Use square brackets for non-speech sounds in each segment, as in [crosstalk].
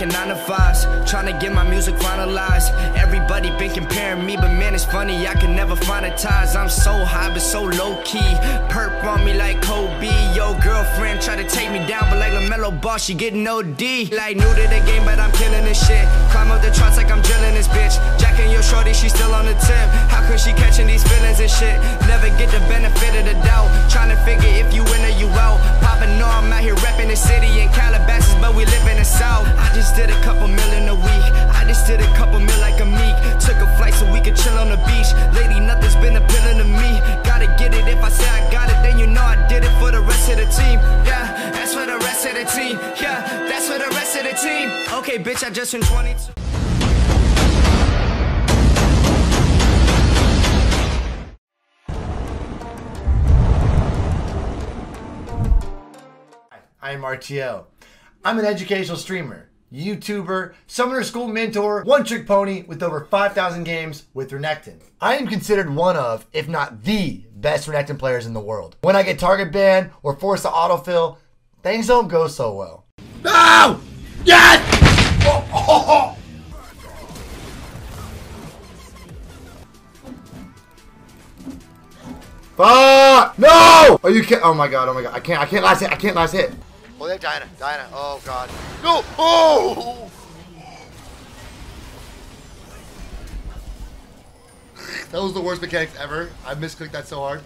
working nine to fives, trying to get my music finalized. Everybody been comparing me, but man, it's funny, I can never find ties. I'm so high, but so low key. Perp on me like Kobe. Yo, girlfriend try to take me down, but like LaMelo Ball, she getting OD. Like new to the game, but I'm killing this shit. Climb up the charts like I'm drilling this bitch. Jacking your shorty, she still on the tip. How could she catching these feelings and shit? Never get the benefit of the doubt. Trying to figure if you in or you out. Papa know I'm out here repping the city in Calabasas, but we live in the south. I just did a couple million a week. I just did a couple mil like a meek. Took a flight so we could chill on the beach. Lady, nothing's been appealing to me. Gotta get it if I say I got it, then you know I did it for the rest of the team. Yeah, that's for the rest of the team. Yeah, that's for the rest of the team. Okay, bitch, I just turned 22. I'm RTO. I'm an educational streamer, YouTuber, summoner school mentor, one trick pony with over 5,000 games with Renekton. I am considered one of, if not the best Renekton players in the world. When I get target banned or forced to autofill, things don't go so well. No! Yes! Oh, oh, oh. Fuck! No! Are you kidding? Oh my god! Oh my god! I can't! I can't last hit! I can't last hit! Oh, they have Diana. Diana. Oh, God. No! Oh! That was the worst mechanics ever. I misclicked that so hard.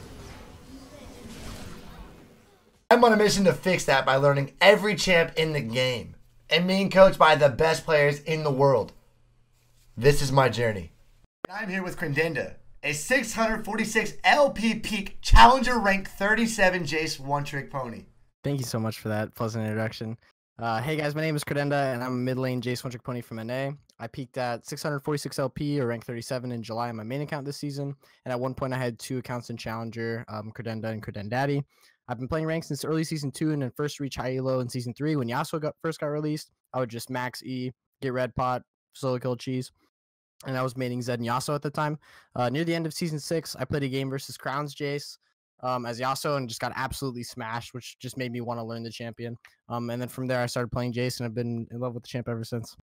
I'm on a mission to fix that by learning every champ in the game and being coached by the best players in the world. This is my journey. I'm here with Credenda, a 646 LP peak challenger rank 37 Jayce one trick pony. Thank you so much for that pleasant introduction. Uh, hey guys, my name is Credenda, and I'm a mid lane Jayce One Trick Pony from NA. I peaked at 646 LP or rank 37 in July on my main account this season, and at one point I had two accounts in Challenger, um, Credenda and Credendaddy. I've been playing ranked since early season two, and then first reach high elo in season three when Yasuo got first got released. I would just max E, get red pot, solo kill cheese, and I was maining Zed and Yasuo at the time. Uh, near the end of season six, I played a game versus Crowns Jayce um, as Yasuo and just got absolutely smashed, which just made me want to learn the champion. Um, and then from there, I started playing Jayce, and I've been in love with the champ ever since.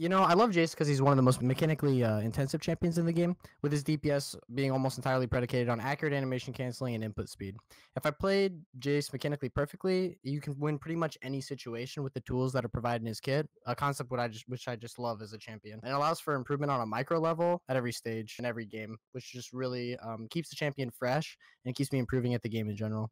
You know, I love Jayce because he's one of the most mechanically uh, intensive champions in the game, with his DPS being almost entirely predicated on accurate animation canceling and input speed. If I played Jayce mechanically perfectly, you can win pretty much any situation with the tools that are provided in his kit. A concept which I just which I just love as a champion. And allows for improvement on a micro level at every stage in every game, which just really um, keeps the champion fresh and keeps me improving at the game in general.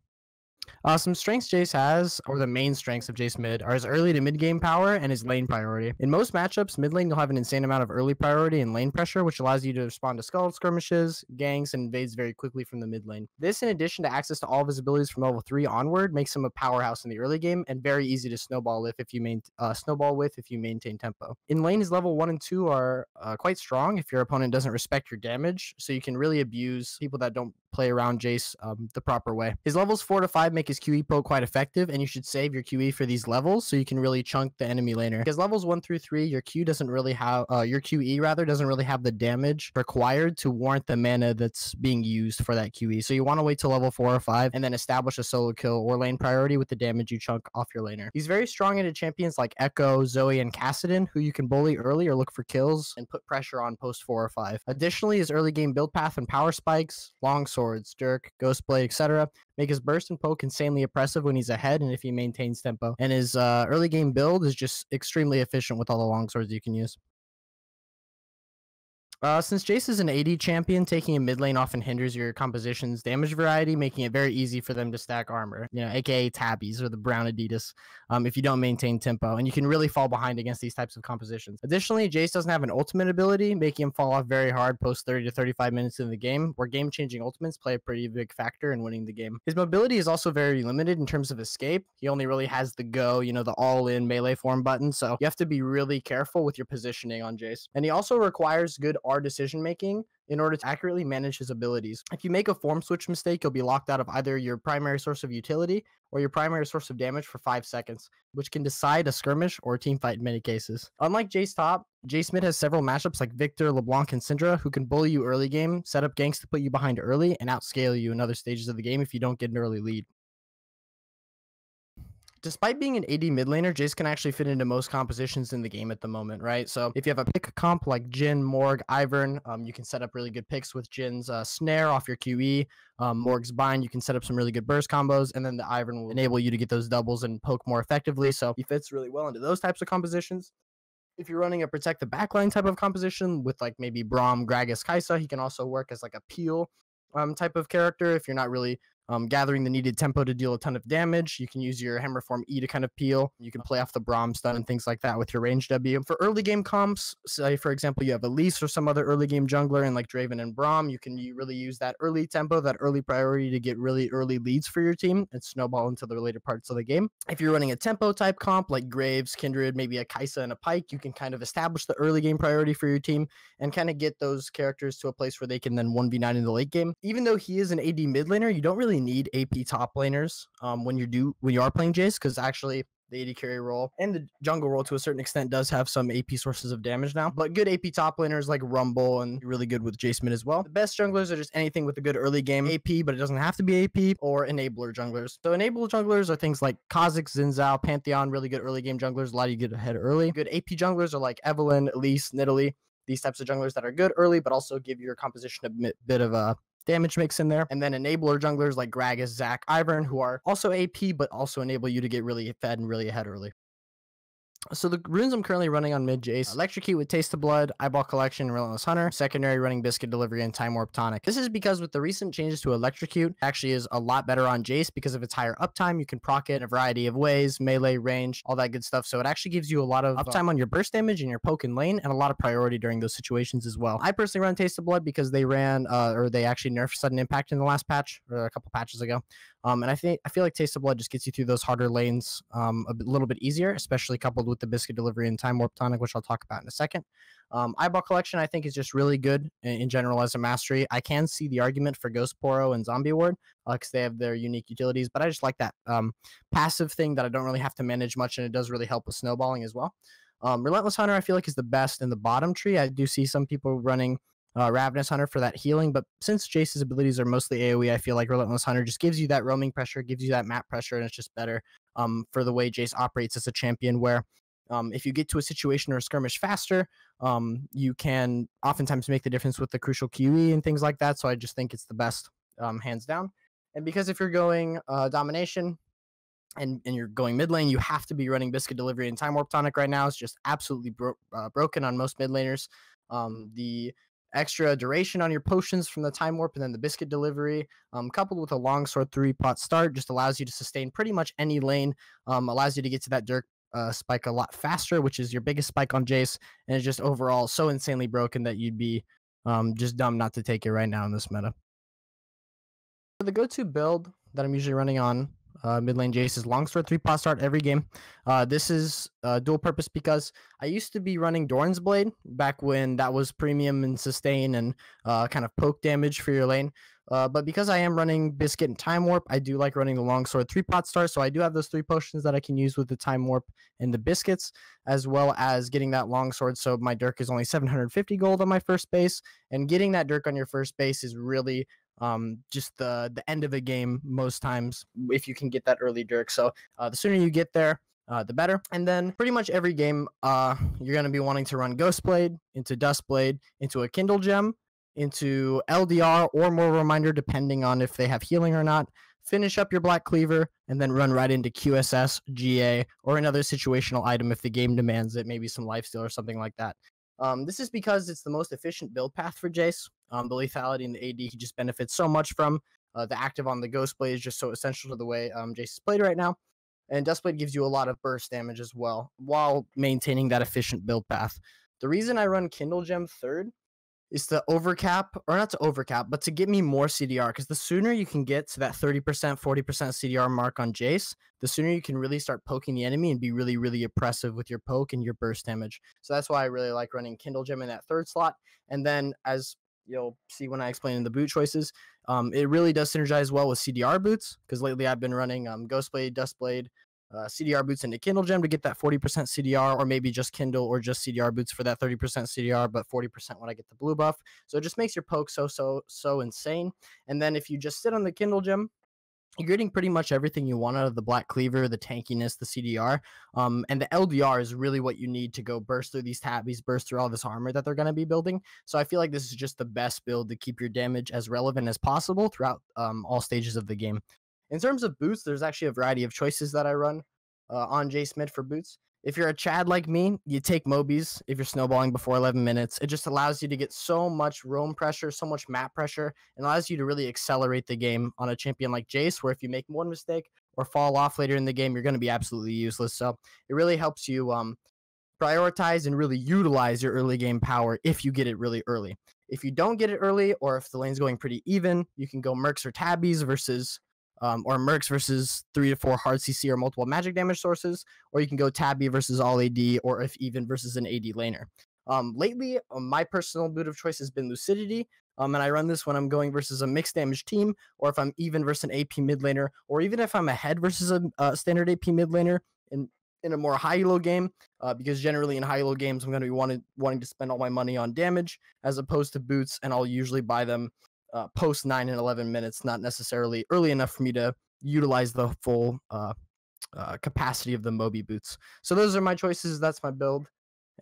Uh, some strengths Jayce has, or the main strengths of Jayce mid, are his early to mid game power and his lane priority. In most matchups, mid lane you'll have an insane amount of early priority and lane pressure, which allows you to respond to skull skirmishes, ganks, and invades very quickly from the mid lane. This, in addition to access to all of his abilities from level three onward, makes him a powerhouse in the early game and very easy to snowball with if you main uh, snowball with if you maintain tempo. In lane, his level one and two are uh, quite strong if your opponent doesn't respect your damage, so you can really abuse people that don't play around Jayce um, the proper way. His levels four to five make his QE poke quite effective, and you should save your QE for these levels so you can really chunk the enemy laner. Because levels one through three, your Q doesn't really have uh, your QE rather doesn't really have the damage required to warrant the mana that's being used for that QE. So you want to wait till level four or five and then establish a solo kill or lane priority with the damage you chunk off your laner. He's very strong into champions like Ekko, Zoe, and Kassadin, who you can bully early or look for kills and put pressure on post four or five. Additionally, his early game build path and power spikes, long swords, Dirk, Ghostblade, etc., make his burst and poke insanely oppressive when he's ahead and if he maintains tempo. And his uh, early game build is just extremely efficient with all the long swords you can use. Uh, since Jayce is an AD champion, taking a mid lane often hinders your composition's damage variety, making it very easy for them to stack armor, you know, aka tabbies or the brown Adidas, um, if you don't maintain tempo. And you can really fall behind against these types of compositions. Additionally, Jayce doesn't have an ultimate ability, making him fall off very hard post 30 to 35 minutes in the game, where game changing ultimates play a pretty big factor in winning the game. His mobility is also very limited in terms of escape. He only really has the go, you know, the all in melee form button. So you have to be really careful with your positioning on Jayce. And he also requires good R decision making in order to accurately manage his abilities. If you make a form switch mistake, you'll be locked out of either your primary source of utility or your primary source of damage for 5 seconds, which can decide a skirmish or a team fight in many cases. Unlike Jayce Top, Jayce Mid has several matchups like Viktor, LeBlanc, and Syndra who can bully you early game, set up ganks to put you behind early, and outscale you in other stages of the game if you don't get an early lead. Despite being an AD mid laner, Jayce can actually fit into most compositions in the game at the moment, right? So if you have a pick comp like Jhin, Morg, Ivern, um, you can set up really good picks with Jhin's uh, snare off your QE, um, Morg's bind. You can set up some really good burst combos, and then the Ivern will enable you to get those doubles and poke more effectively. So he fits really well into those types of compositions. If you're running a protect the backline type of composition with like maybe Braum, Gragas, Kai'Sa, he can also work as like a peel um, type of character if you're not really um, gathering the needed tempo to deal a ton of damage. You can use your Hammer Form E to kind of peel. You can play off the Braum stun and things like that with your range W. For early game comps, say for example you have Elise or some other early game jungler and like Draven and Braum, you can you really use that early tempo, that early priority to get really early leads for your team and snowball into the later parts of the game. If you're running a tempo type comp like Graves, Kindred, maybe a Kai'Sa and a Pyke, you can kind of establish the early game priority for your team and kind of get those characters to a place where they can then 1v9 in the late game. Even though he is an AD mid laner, you don't really need AP top laners um, when you do when you are playing Jayce, because actually the AD carry role and the jungle role to a certain extent does have some AP sources of damage now. But good AP top laners like Rumble and really good with Jayce mid as well. The best junglers are just anything with a good early game AP, but it doesn't have to be AP or enabler junglers. So enable junglers are things like Kha'Zix, Xin Pantheon, really good early game junglers, allow you to get ahead early. Good AP junglers are like Evelynn, Elise, Nidalee. These types of junglers that are good early, but also give your composition a bit of a damage mix in there. And then enabler junglers like Gragas, Zac, Ivern, who are also AP, but also enable you to get really fed and really ahead early. So the runes I'm currently running on mid Jayce, Electrocute with Taste of Blood, Eyeball Collection, Relentless Hunter, secondary running Biscuit Delivery, and Time Warp Tonic. This is because with the recent changes to Electrocute, actually is a lot better on Jayce because of its higher uptime. You can proc it in a variety of ways, melee, range, all that good stuff. So it actually gives you a lot of uh, uptime on your burst damage and your poke and lane, and a lot of priority during those situations as well. I personally run Taste of Blood because they ran, uh, or they actually nerfed Sudden Impact in the last patch, or a couple patches ago. Um, and I think I feel like Taste of Blood just gets you through those harder lanes um, a little bit easier, especially coupled with the biscuit delivery and time warp tonic, which I'll talk about in a second. Um, eyeball collection I think is just really good in, in, general as a mastery. I can see the argument for Ghost Poro and Zombie Ward because uh, they have their unique utilities, but I just like that um, passive thing that I don't really have to manage much, and it does really help with snowballing as well. Um, Relentless Hunter I feel like is the best in the bottom tree. I do see some people running uh, Ravenous Hunter for that healing. But since Jayce's abilities are mostly AoE, I feel like Relentless Hunter just gives you that roaming pressure, gives you that map pressure, and it's just better um, for the way Jayce operates as a champion. Where um, if you get to a situation or a skirmish faster, um, you can oftentimes make the difference with the crucial QE and things like that. So I just think it's the best, um, hands down. And because if you're going uh, domination, and, and you're going mid lane, you have to be running Biscuit Delivery and Time Warp Tonic right now. It's just absolutely bro- uh, broken on most mid laners. Um, the extra duration on your potions from the time warp and then the biscuit delivery um, coupled with a longsword three pot start just allows you to sustain pretty much any lane um, allows you to get to that dirk uh, spike a lot faster which is your biggest spike on jayce and it's just overall so insanely broken that you'd be um, just dumb not to take it right now in this meta. The go-to build that i'm usually running on uh, mid lane Jayce is longsword three pot start every game. Uh, this is uh, dual purpose because I used to be running Doran's Blade back when that was premium and sustain and uh, kind of poke damage for your lane. Uh, but because I am running Biscuit and Time Warp, I do like running the Longsword three pot start. So I do have those three potions that I can use with the Time Warp and the Biscuits, as well as getting that Longsword. So my Dirk is only 750 gold on my first base, and getting that Dirk on your first base is really um, just the the end of the game most times if you can get that early dirk. So uh, the sooner you get there, uh, the better. And then pretty much every game, uh, you're going to be wanting to run Ghost Blade into Duskblade into a Kindle Gem into LDR or Mortal Reminder, depending on if they have healing or not. Finish up your Black Cleaver and then run right into QSS, GA, or another situational item if the game demands it, maybe some lifesteal or something like that. Um, this is because it's the most efficient build path for Jayce. Um, the lethality and the AD he just benefits so much from. Uh, the active on the Ghost Blade is just so essential to the way um, Jayce is played right now. And Duskblade gives you a lot of burst damage as well, while maintaining that efficient build path. The reason I run Kindle Gem third is to overcap, or not to overcap, but to get me more CDR. Because the sooner you can get to that 30%, 40% CDR mark on Jayce, the sooner you can really start poking the enemy and be really, really oppressive with your poke and your burst damage. So that's why I really like running Kindle Gem in that third slot. And then, as you'll see when I explain in the boot choices, um, it really does synergize well with CDR boots. Because lately I've been running um, Ghostblade, Duskblade, uh, CDR boots into Kindle Gem to get that 40% CDR, or maybe just Kindle or just CDR boots for that 30% CDR, but 40% when I get the blue buff. So it just makes your poke so, so, so insane. And then if you just sit on the Kindle Gem, you're getting pretty much everything you want out of the Black Cleaver, the tankiness, the CDR, um, and the LDR is really what you need to go burst through these tabbies, burst through all this armor that they're going to be building. So I feel like this is just the best build to keep your damage as relevant as possible throughout um, all stages of the game. In terms of boots, there's actually a variety of choices that I run uh, on Jayce mid for boots. If you're a Chad like me, you take Mobies if you're snowballing before 11 minutes. It just allows you to get so much roam pressure, so much map pressure, and allows you to really accelerate the game on a champion like Jayce, where if you make one mistake or fall off later in the game, you're going to be absolutely useless. So it really helps you um, prioritize and really utilize your early game power if you get it really early. If you don't get it early, or if the lane's going pretty even, you can go Mercs or Tabbies versus um, or Mercs versus three to four hard CC or multiple magic damage sources, or you can go Tabby versus all AD, or if even versus an AD laner. Um, lately, uh, my personal boot of choice has been Lucidity, um, and I run this when I'm going versus a mixed damage team, or if I'm even versus an AP mid laner, or even if I'm ahead versus a, a standard AP mid laner in in a more high low game, uh, because generally in high low games I'm going to be wanted, wanting to spend all my money on damage as opposed to boots, and I'll usually buy them uh, post 9 and 11 minutes, not necessarily early enough for me to utilize the full uh, uh, capacity of the Moby boots. So those are my choices. That's my build.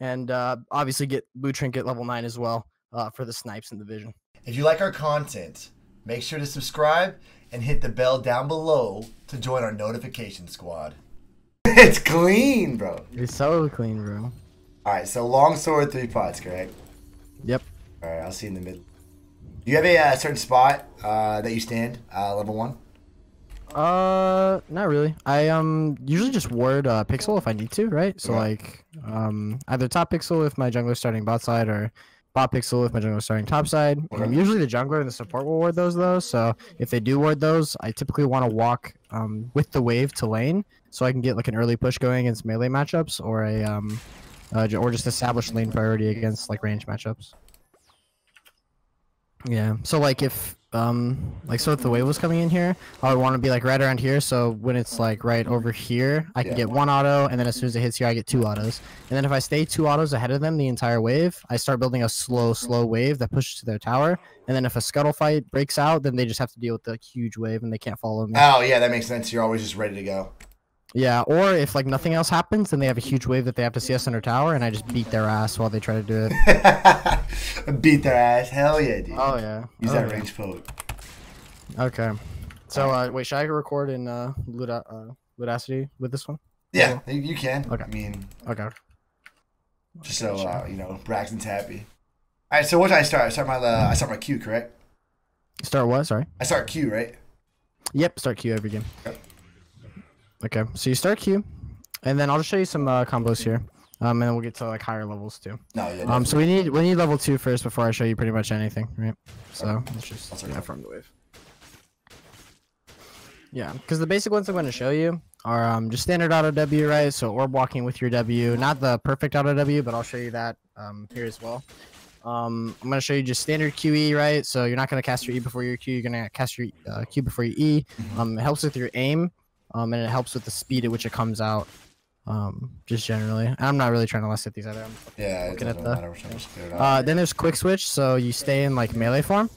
And uh, obviously get Blue Trinket level 9 as well uh, for the snipes in the vision. If you like our content, make sure to subscribe and hit the bell down below to join our notification squad. [laughs] it's clean, bro. It's so clean, bro. All right, so long sword, three pots, correct? Yep. All right, I'll see you in the mid. Do you have a uh, certain spot uh, that you stand, uh, level one? Uh, not really. I um usually just ward uh pixel if I need to, right? So like um either top pixel if my jungler's starting bot side or bot pixel if my jungler's starting top side. Um, Okay. usually the jungler and the support will ward those though. So if they do ward those, I typically want to walk um with the wave to lane so I can get like an early push going against melee matchups or a um uh, or just establish lane priority against like range matchups. Yeah. So like if um like so if the wave was coming in here, I would want to be like right around here. So when it's like right over here, I can Yeah. get one auto, and then as soon as it hits here, I get two autos. And then if I stay two autos ahead of them the entire wave, I start building a slow, slow wave that pushes to their tower. And then if a scuttle fight breaks out, then they just have to deal with the huge wave and they can't follow me. Oh, yeah, that makes sense. You're always just ready to go. Yeah. Or if like nothing else happens, then they have a huge wave that they have to CS on their tower, and I just beat their ass while they try to do it. [laughs] Beat their ass. Hell yeah, dude. Oh yeah. Use Oh, that yeah. range poke. Okay. So uh, wait, should I record in uh, Luda- uh Ludacity with this one? Yeah, you, you can. Okay. I mean, Okay. just so uh, you know, Braxton's happy. All right, so what should I start? I start my uh, I start my Q, correct? Start what? Sorry. I start Q, right? Yep. Start Q every game. Yep. Okay. So you start Q, and then I'll just show you some uh, combos here. Um, and then we'll get to like higher levels too. No, yeah. Um, so we need we need level two first before I show you pretty much anything, right? So let's just I'll yeah, from the wave. Yeah, because the basic ones I'm going to show you are um, just standard auto W, right? So orb walking with your W, not the perfect auto W, but I'll show you that um, here as well. Um, I'm going to show you just standard QE, right? So you're not going to cast your E before your Q. You're going to cast your uh, Q before your E. Um, it helps with your aim, um, and it helps with the speed at which it comes out. Um, just generally, and I'm not really trying to less hit these either. I'm yeah, looking at the- matter which one, just clear it out. uh, then there's quick switch, so you stay in like melee form,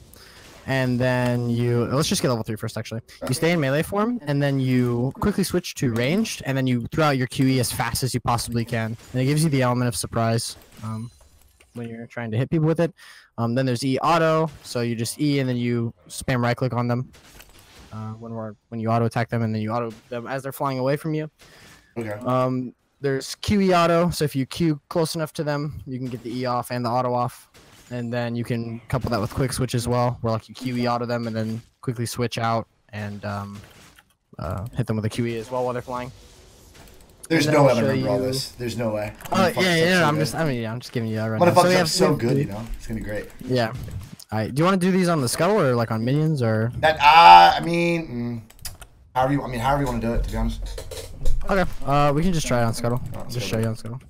and then you let's just get level three first. Actually, you stay in melee form, and then you quickly switch to ranged, and then you throw out your QE as fast as you possibly can, and it gives you the element of surprise um, when you're trying to hit people with it. Um, then there's E auto, so you just E and then you spam right click on them uh, when we're when you auto attack them, and then you auto them as they're flying away from you. okay. Um, there's QE auto, so if you Q close enough to them, you can get the E off and the auto off, and then you can couple that with quick switch as well, where like you QE auto them and then quickly switch out and um, uh, hit them with a QE as well while they're flying. There's no way I'm gonna all you- this. There's no way. Oh I'm yeah, yeah, so I'm good. just, I mean, yeah, I'm just giving you a gonna fuck we this up have- so have good, you know. It's gonna be great. Yeah. Do you want to do these on the scuttle or like on minions or? That uh, I mean, mm, however you, I mean, however you want to do it. To be honest. Okay. Uh, we can just try it on scuttle. Oh, just show you on scuttle.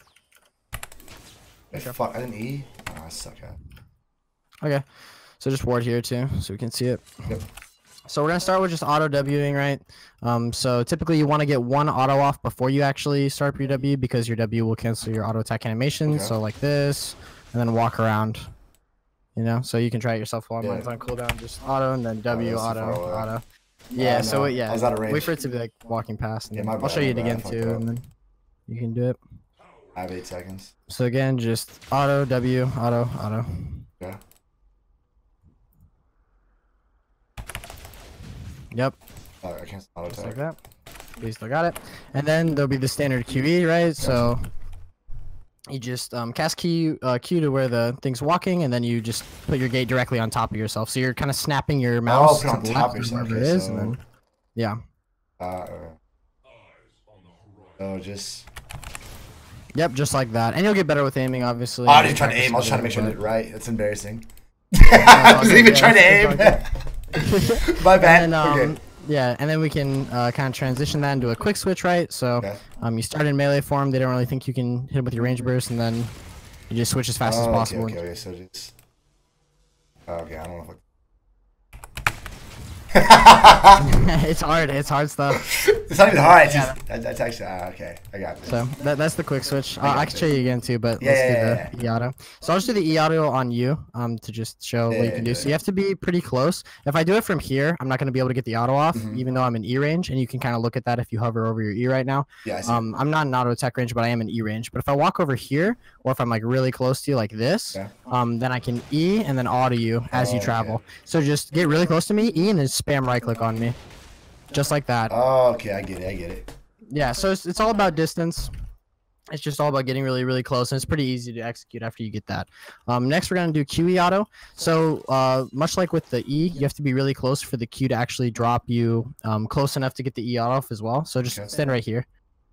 Hey, fuck, I didn't E. Oh, I suck at. Okay. So just ward here too, so we can see it. Yep. So we're gonna start with just auto Wing, right? Um, so typically you want to get one auto off before you actually start your W because your W will cancel your auto attack animation. Okay. So like this, and then walk around. You know, so you can try it yourself while Yeah. mine's on cooldown. Just auto and then oh, W that's too auto auto. Yeah, so no, it- yeah. I was out of range. Wait for it to be like walking past. And Yeah, my I'll show you it bad, again too, up. and then you can do it. I have eight seconds. So again, just auto W, auto, auto. Yeah. Yep, Oh, I can't auto just like that. You still got it. And then there'll be the standard QE, right? So you just um, cast Q, uh, Q to where the thing's walking, and then you just put your gate directly on top of yourself. So you're kind of snapping your mouse put it on to top yourself, wherever it is, so- and then yeah. Uh, oh, just. Yep, just like that. And you'll get better with aiming, obviously. Oh, I and was trying to aim. I was trying to make sure I it, did it right. That's embarrassing. [laughs] I wasn't even yeah, trying to aim. it's [laughs] My bad. Then, um, okay. Yeah, and then we can uh, kind of transition that into a quick switch, right? So Okay. um, you start in melee form. They don't really think you can hit 'em with your range burst, and then you just switch as fast as Oh, possible. Okay, okay, so just. Okay, I don't know if [laughs] it's hard. It's hard stuff. it's not even hard. It's Yeah. just that, that's actually ah, okay. I got this. So that, that's the quick switch. Uh, I can show you again too, but Yeah, let's yeah, do the e auto. So I'll just do the e auto on you, um, to just show what you Yeah, can do. yeah, So you have to be pretty close. If I do it from here, I'm not going to be able to get the auto off, Mhm. even though I'm in E range, and you can kind of look at that if you hover over your E right now. yeah, I. Um, I'm not in auto attack range, but I am in E range. But if I walk over here, or if I'm like really close to you, like this, Yeah. um, then I can E and then auto you as Oh, you travel. So just get really close to me, E, and then spam right click on me, just like that. oh, okay, I get it. I get it. Yeah. So it's, it's all about distance. It's just all about getting really, really close, and it's pretty easy to execute after you get that. Um, next, we're gonna do QE auto. So uh, much like with the E, you have to be really close for the Q to actually drop you um, close enough to get the E auto off as well. So just Okay. stand right here.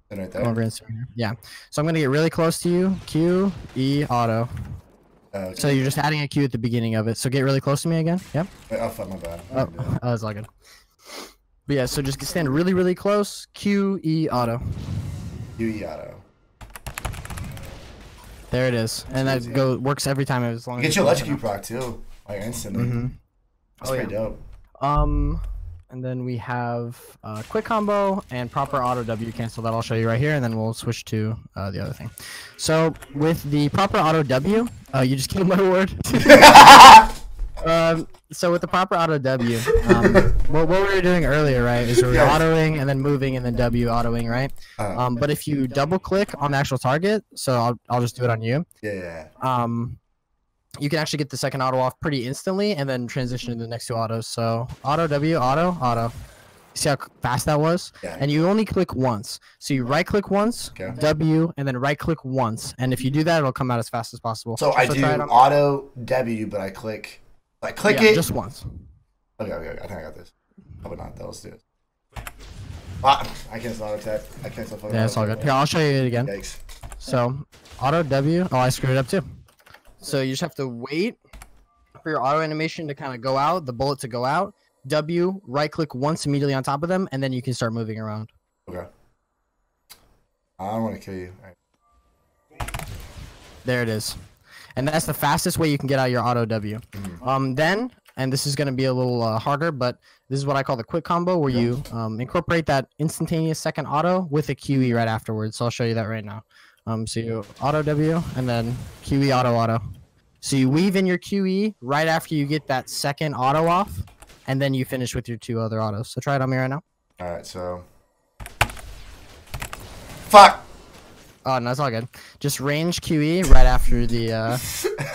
Right Come there. over and. Yeah. So I'm gonna get really close to you. Q E auto. Oh, okay. So you're just adding a Q at the beginning of it. So get really close to me again. Yep. Wait, oh, fuck, my bad. Oh, oh that's all good. But yeah, so just stand really, really close. Q E auto. Q E auto. There it is, and that go works every time as long Get as your you electrocute proc too, like instantly. Mhm. That's Oh, pretty dope. Um, and then we have uh, quick combo and proper auto W cancel that I'll show you right here, and then we'll switch to uh, the other thing. So with the proper auto W, uh, you just [laughs] killed my word. [laughs] um, so with the proper auto W, um, what, what we were doing earlier, right, is we were Yes. autoing and then moving and then W autoing, right? Uh, Um, but if you double click on the actual target, so I'll, I'll just do it on you. yeah, yeah. Um, you can actually get the second auto off pretty instantly and then transition to the next two autos. So auto W, auto, auto. See how fast that was? Yeah. And you only click once. So you right click once, Okay. W, and then right click once. And if you do that, it'll come out as fast as possible. So I do try it on- auto W, but I click, I click yeah, it. just once. Okay, okay, okay, I think I got this. Probably not. Though. Let's do it. Ah, I can't auto attack. I can't Yeah, it's all good. Here, I'll show you it again. Yikes. So auto W. Oh, I screwed it up too. So you just have to wait for your auto animation to kind of go out, the bullet to go out. W, right click once immediately on top of them, and then you can start moving around. Okay. I don't want to kill you. All right. There it is. And that's the fastest way you can get out your auto W. Um, then, and this is going to be a little uh, harder, but this is what I call the quick combo where you um, incorporate that instantaneous second auto with a QE right afterwards. So I'll show you that right now. Um, so you auto W and then QE auto auto. So you weave in your QE right after you get that second auto off, and then you finish with your two other autos. So try it on me right now. All right. So. Fuck. Oh no, it's all good. Just range QE right after the uh,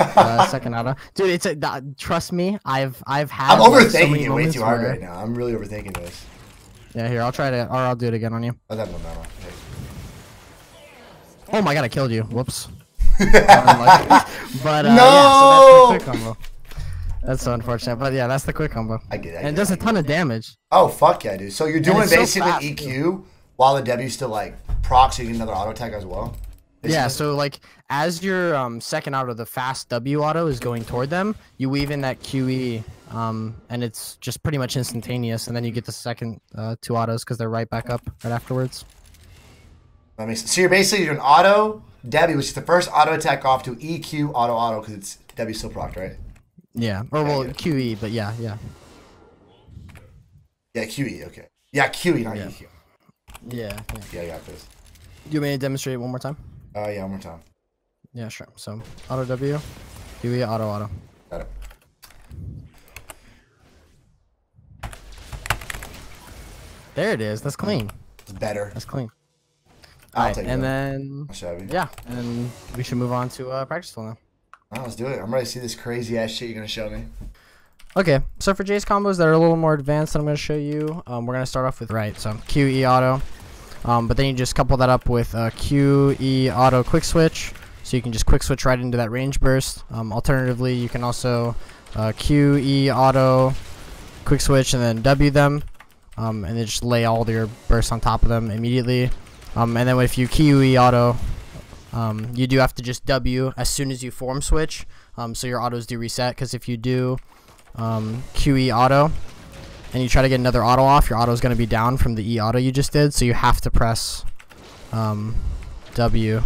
[laughs] uh, second auto. Dude, it's a uh, trust me. I've I've had. I'm like, so overthinking many it way too hard where- right now. I'm really overthinking this. Yeah, here I'll try to, or I'll do it again on you. I have no. Hey. Oh my god, I killed you. Whoops. Unlucky. [laughs] but uh, No! yeah, so that's the quick combo. That's so unfortunate, but yeah, that's the quick combo. I get it. I And it does it, a I get ton of damage. Oh fuck yeah, dude! So you're doing it's so basically fast, EQ while the W's still like proxying another auto attack as well. Yeah, so like as your um, second auto, the fast W auto is going toward them, you weave in that QE, um, and it's just pretty much instantaneous, and then you get the second uh, two autos because they're right back up right afterwards. That makes sense. So you're basically doing auto W, which is the first auto attack off to EQ auto auto because it's W still proc, right? Yeah, or well yeah. QE, but yeah, yeah, Yeah, QE. Okay. Yeah, QE, not Yeah. EQ. yeah. yeah. Yeah, I got this. You want me to demonstrate one more time? Uh, yeah, one more time. Yeah, sure. So auto W, QE, auto auto. Got it. There it is. That's clean. It's better. That's clean. I'll Alright, take and then Shabby. yeah, and we should move on to uh, practice now. Oh, let's do it. I'm ready to see this crazy ass shit you're gonna show me. Okay, so for Jayce combos that are a little more advanced that I'm going to show you, um, we're going to start off with right. So QE auto, um, but then you just couple that up with uh, QE auto quick switch, so you can just quick switch right into that range burst. Um, alternatively, you can also uh, QE auto quick switch and then W them, um, and then just lay all your bursts on top of them immediately. Um, and then if you QE auto, um, you do have to just W as soon as you form switch, um, so your autos do reset. Because if you do um, QE auto and you try to get another auto off, your auto is going to be down from the E auto you just did. So you have to press um, W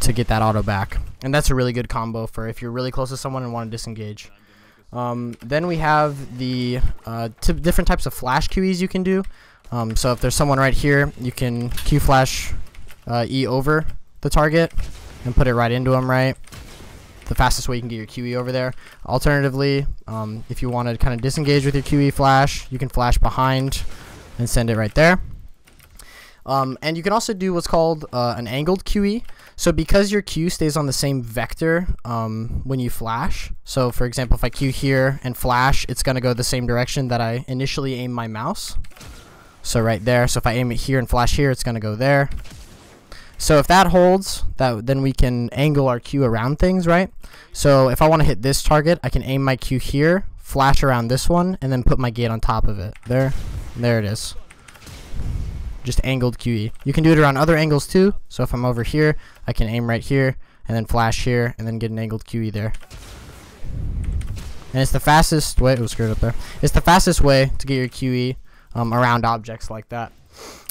to get that auto back. And that's a really good combo for if you're really close to someone and want to disengage. Um, then we have the uh, different types of flash QEs you can do. Um, so if there's someone right here, you can Q flash uh, E over the target and put it right into them, right? The fastest way you can get your QE over there. Alternatively, um, if you want to kind of disengage with your QE flash, you can flash behind and send it right there. Um, and you can also do what's called uh, an angled QE. So because your Q stays on the same vector um, when you flash, so for example, if I Q here and flash, it's going to go the same direction that I initially aim my mouse. So right there. So if I aim it here and flash here, it's going to go there. So if that holds, that then we can angle our Q around things, right? So if I want to hit this target, I can aim my Q here, flash around this one, and then put my gate on top of it. There, there it is. Just angled QE. You can do it around other angles too. So if I'm over here, I can aim right here, and then flash here, and then get an angled QE there. And it's the fastest way. It was screwed up there. It's the fastest way to get your QE um, around objects like that.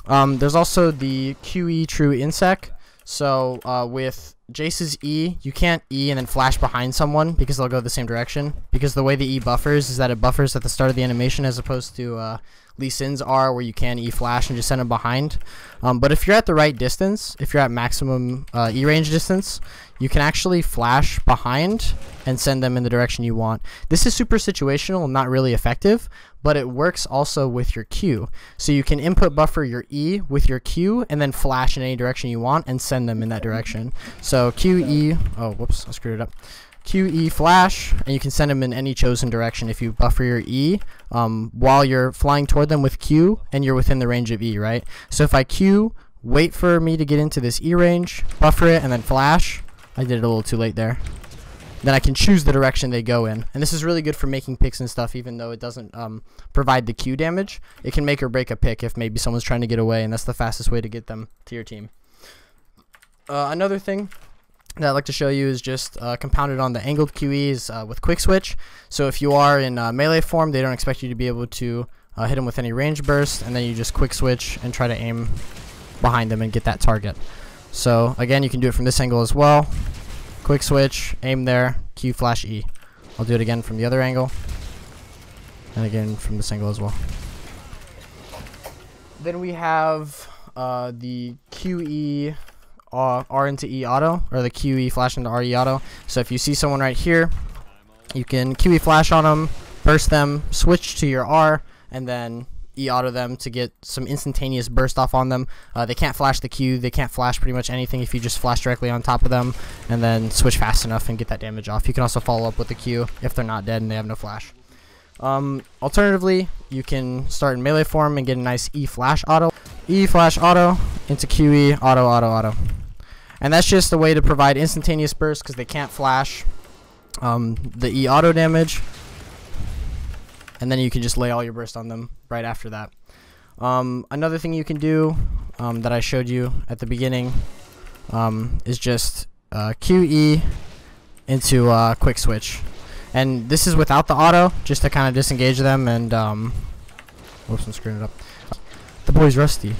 Um, there's also the QE True Insec. So uh, with Jayce's E, you can't E and then flash behind someone because they'll go the same direction. Because the way the E buffers is that it buffers at the start of the animation as opposed to uh, Lee Sin's R where you can E flash and just send them behind. Um, but if you're at the right distance, if you're at maximum uh, E range distance, you can actually flash behind and send them in the direction you want. This is super situational and not really effective, but it works also with your Q. So you can input buffer your E with your Q and then flash in any direction you want and send them in that direction. So QE, oh, whoops, I screwed it up. QE flash, and you can send them in any chosen direction if you buffer your E um, while you're flying toward them with Q and you're within the range of E, right? So if I Q, wait for me to get into this E range, buffer it, and then flash, I did it a little too late there. Then I can choose the direction they go in. And this is really good for making picks and stuff, even though it doesn't um, provide the Q damage. It can make or break a pick if maybe someone's trying to get away, and that's the fastest way to get them to your team. Uh, another thing that I'd like to show you is just uh, compounded on the angled QEs uh, with quick switch. So if you are in uh, melee form, they don't expect you to be able to uh, hit them with any range burst, and then you just quick switch and try to aim behind them and get that target. So again, you can do it from this angle as well. Quick switch, aim there, Q flash E. I'll do it again from the other angle, and again from this angle as well. Then we have uh, the QE uh, R into E auto, or the QE flash into RE auto. So if you see someone right here, you can QE flash on them, burst them, switch to your R, and then E auto them to get some instantaneous burst off on them. Uh, they can't flash the Q, they can't flash pretty much anything if you just flash directly on top of them and then switch fast enough and get that damage off. You can also follow up with the Q if they're not dead and they have no flash. Um, alternatively, you can start in melee form and get a nice E flash auto. E flash auto into QE auto auto auto. And that's just a way to provide instantaneous burst because they can't flash um, the E auto damage. And then you can just lay all your burst on them right after that. Um, another thing you can do um, that I showed you at the beginning um, is just uh, QE into uh, quick switch. And this is without the auto, just to kind of disengage them and, um, whoops, I'm screwing it up. The boy's rusty.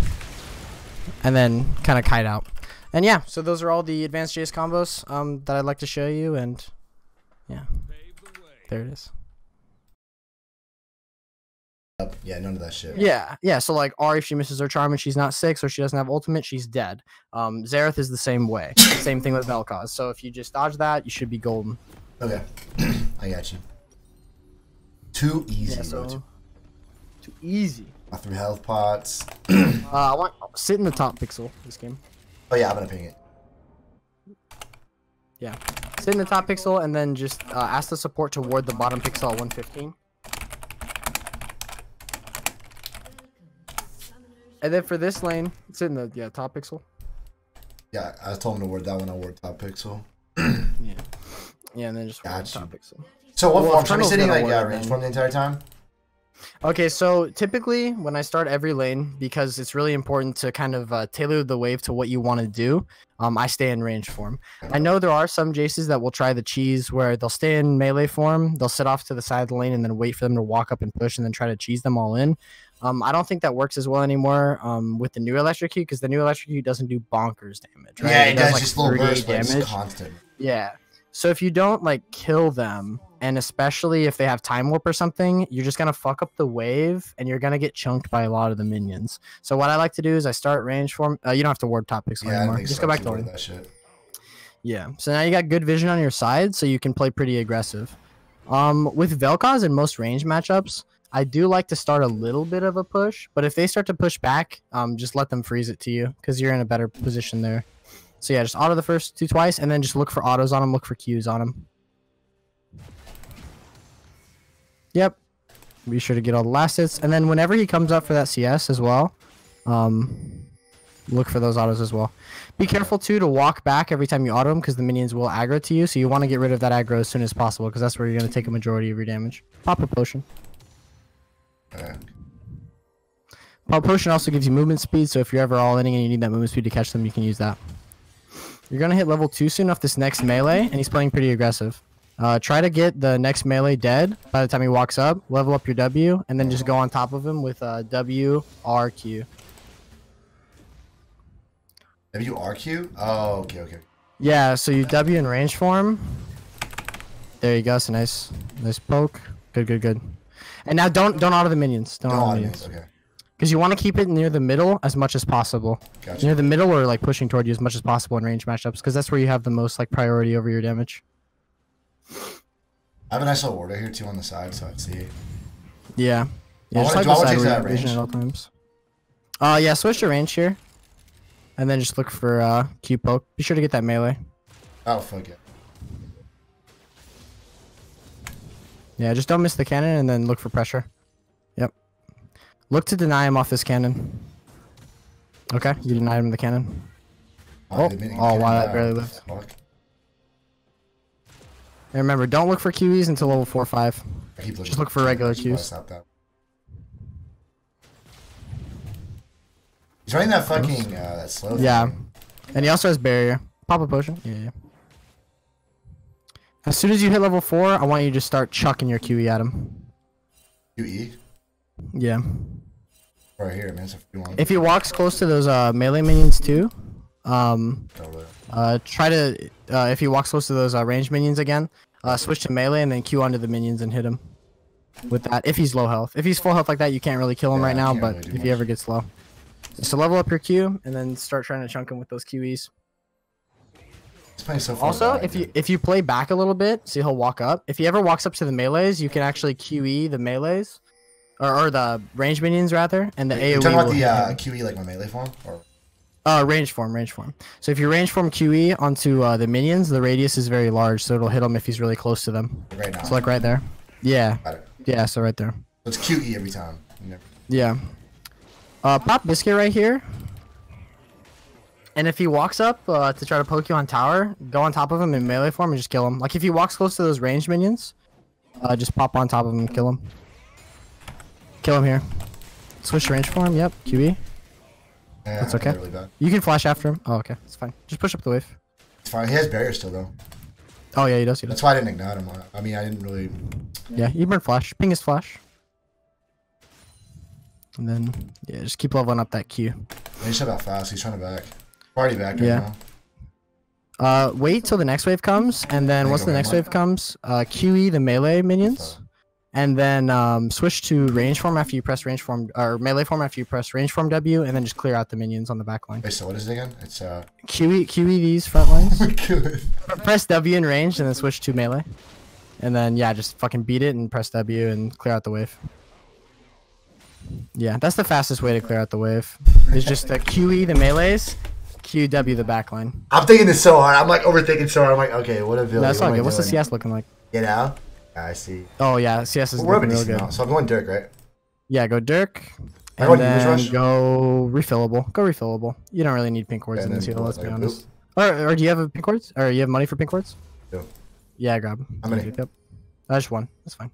And then kind of kite out. And yeah, so those are all the advanced Jayce combos um, that I'd like to show you, and yeah, there it is. Yeah, none of that shit. Yeah, yeah. So like Ahri, if she misses her charm and she's not six, or she doesn't have ultimate, she's dead. Um, Xerath is the same way. same thing with Vel'Koz. So if you just dodge that, you should be golden. Okay, [clears throat] I got you. Too easy. Yeah, so too easy. My three health pots. [clears throat] Uh, I want sit in the top pixel this game. Oh yeah, I'm gonna ping it. Yeah, sit in the top pixel and then just uh, ask the support to ward the bottom pixel at 115. And then for this lane, sit in the yeah top pixel. Yeah, I told him to word that when I word top pixel. [clears throat] Yeah, yeah, and then just Gotcha. top pixel. So what Well, form? Should I be sitting like yeah, range form the entire time? Okay, so typically when I start every lane, because it's really important to kind of uh, tailor the wave to what you want to do, um, I stay in range form. I know there are some Jayces that will try the cheese where they'll stay in melee form, they'll sit off to the side of the lane and then wait for them to walk up and push and then try to cheese them all in. Um, I don't think that works as well anymore um, with the new electrocute because the new electrocute doesn't do bonkers damage. Right? Yeah, it does like just little 38 burst, damage. constant. Yeah. So if you don't like kill them, and especially if they have time warp or something, you're just gonna fuck up the wave, and you're gonna get chunked by a lot of the minions. So what I like to do is I start range form. Uh, you don't have to ward top pixel Yeah, anymore. Just so. go back to that shit. Yeah. So now you got good vision on your side, so you can play pretty aggressive. Um, with Vel'Koz in most range matchups, I do like to start a little bit of a push, but if they start to push back, um, just let them freeze it to you because you're in a better position there. So yeah, just auto the first two twice, and then just look for autos on them, look for Qs on them. Yep. Be sure to get all the last hits, and then whenever he comes up for that CS as well, um, look for those autos as well. Be careful too to walk back every time you auto them because the minions will aggro to you. So you want to get rid of that aggro as soon as possible because that's where you're going to take a majority of your damage. Pop a potion. Potion also gives you movement speed. So if you're ever all inning and you need that movement speed to catch them, you can use that. You're going to hit level two soon off this next melee, and he's playing pretty aggressive. Uh, try to get the next melee dead by the time he walks up. Level up your W, and then just go on top of him with uh, W R Q. WRQ? Oh, okay, okay. Yeah, so you W in range form. There you go. So nice, nice poke. Good, good, good. And now don't don't auto the minions. Don't No, auto the mean, minions okay. because you want to keep it near the middle as much as possible. Gotcha. Near the middle or like pushing toward you as much as possible in range matchups because that's where you have the most like priority over your damage. I have a nice little order here too on the side, so I'd see. Yeah. Yeah, I just wanna- like the wanna side take where you that vision range? at all times. Uh, yeah, switch to range here, and then just look for uh Q poke. Be sure to get that melee. Oh, fuck it. Yeah, just don't miss the cannon and then look for pressure. Yep. Look to deny him off this cannon. Okay, you denied him the cannon. Oh, oh, wow, that barely lived. And remember, don't look for QEs until level 4 or 5. I keep looking Just look for regular That's why I Qs. He's running that fucking uh, that slow. Yeah. thing. And he also has barrier. Pop a potion. Yeah, yeah. As soon as you hit level 4, I want you to just start chucking your QE at him. QE Yeah. right here, man. Free one. If he walks close to those uh, melee minions too, um, Uh, try to uh, if he walks close to those uh, range minions again, uh, switch to melee and then Q onto the minions and hit him with that. If he's low health, if he's full health like that, you can't really kill him Yeah, right now. But really if much. he ever gets low, so level up your Q and then start trying to chunk him with those QEs. So. Also, if you if you play back a little bit, see he'll walk up. If he ever walks up to the melees, you can actually QE the melees, or, or the range minions rather, and the You're AOE. talking about the uh. QE like my melee form, or Uh, range form, range form. So if you range form QE onto uh, the minions, the radius is very large, so it'll hit them if he's really close to them. right now. So like right there. Yeah, yeah. So right there. It's QE every time. Never- Yeah. Uh, pop biscuit right here. And if he walks up uh, to try to poke you on tower, go on top of him in melee form and just kill him. Like if he walks close to those ranged minions, uh, just pop on top of him and kill him. Kill him here. Switch to range form. Yep. QE. Yeah, That's okay. Really. You can flash after him. Oh, okay. It's fine. Just push up the wave. It's fine. He has barrier still though. Oh yeah, he does. He does. That's why I didn't ignite him. I mean, I didn't really. Yeah, you burn flash. Ping his flash. And then yeah, just keep leveling up that Q. He shut out fast. He's trying to back. Already back right Yeah. now. Uh, wait till the next wave comes, and then once the next wave comes, uh, QE the melee minions, and then um, switch to range form after you press range form, or melee form after you press range form W, and then just clear out the minions on the back line. Wait, so what is it again? It's uh. QE QE these front lines, [laughs] press W in range, and then switch to melee, and then yeah, just fucking beat it and press W and clear out the wave. Yeah, that's the fastest way to clear out the wave. It's just the QE the melees, QW the backline. I'm thinking this so hard. I'm like overthinking so hard. I'm like, okay, what ability? No, that's all good. What's the? CS looking like? You know? Yeah, I see. Oh yeah, CS is We're looking real good. amount. So I'm going Dirk, right? Yeah, go Dirk. I And want Use then Rush? go refillable. Go refillable. You don't really need pink cords in this heal, let's like be honest. Or, or do you have a pink cords? Or you have money for pink cords? Yeah. Yeah, grab. How many? Yep. Uh, just one. That's fine.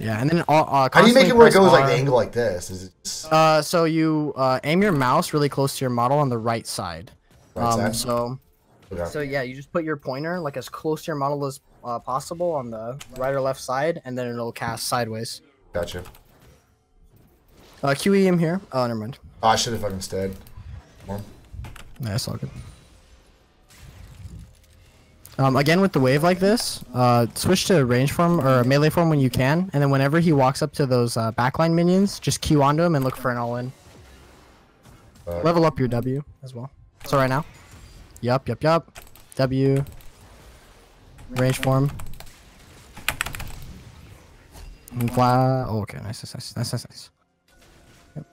Yeah, and then all, uh, How do you make it where it press goes like the angle like this? Is it just Uh, so you uh, aim your mouse really close to your model on the right side. right um, side? so Okay. so yeah, you just put your pointer like as close to your model as uh, possible on the right or left side, and then it'll cast sideways. Gotcha. Uh, QEM here. Oh, never mind. Oh, I should have fucking stayed. More. Yeah, that's all good. Um, again with the wave like this, uh, switch to range form or melee form when you can, and then whenever he walks up to those uh, backline minions, just Q onto him and look for an all-in. Uh, Level up your W as well. So right now, yup, yup, yup, W, range form, and fly. Oh, okay, nice, nice, nice, nice, nice, nice. Yep.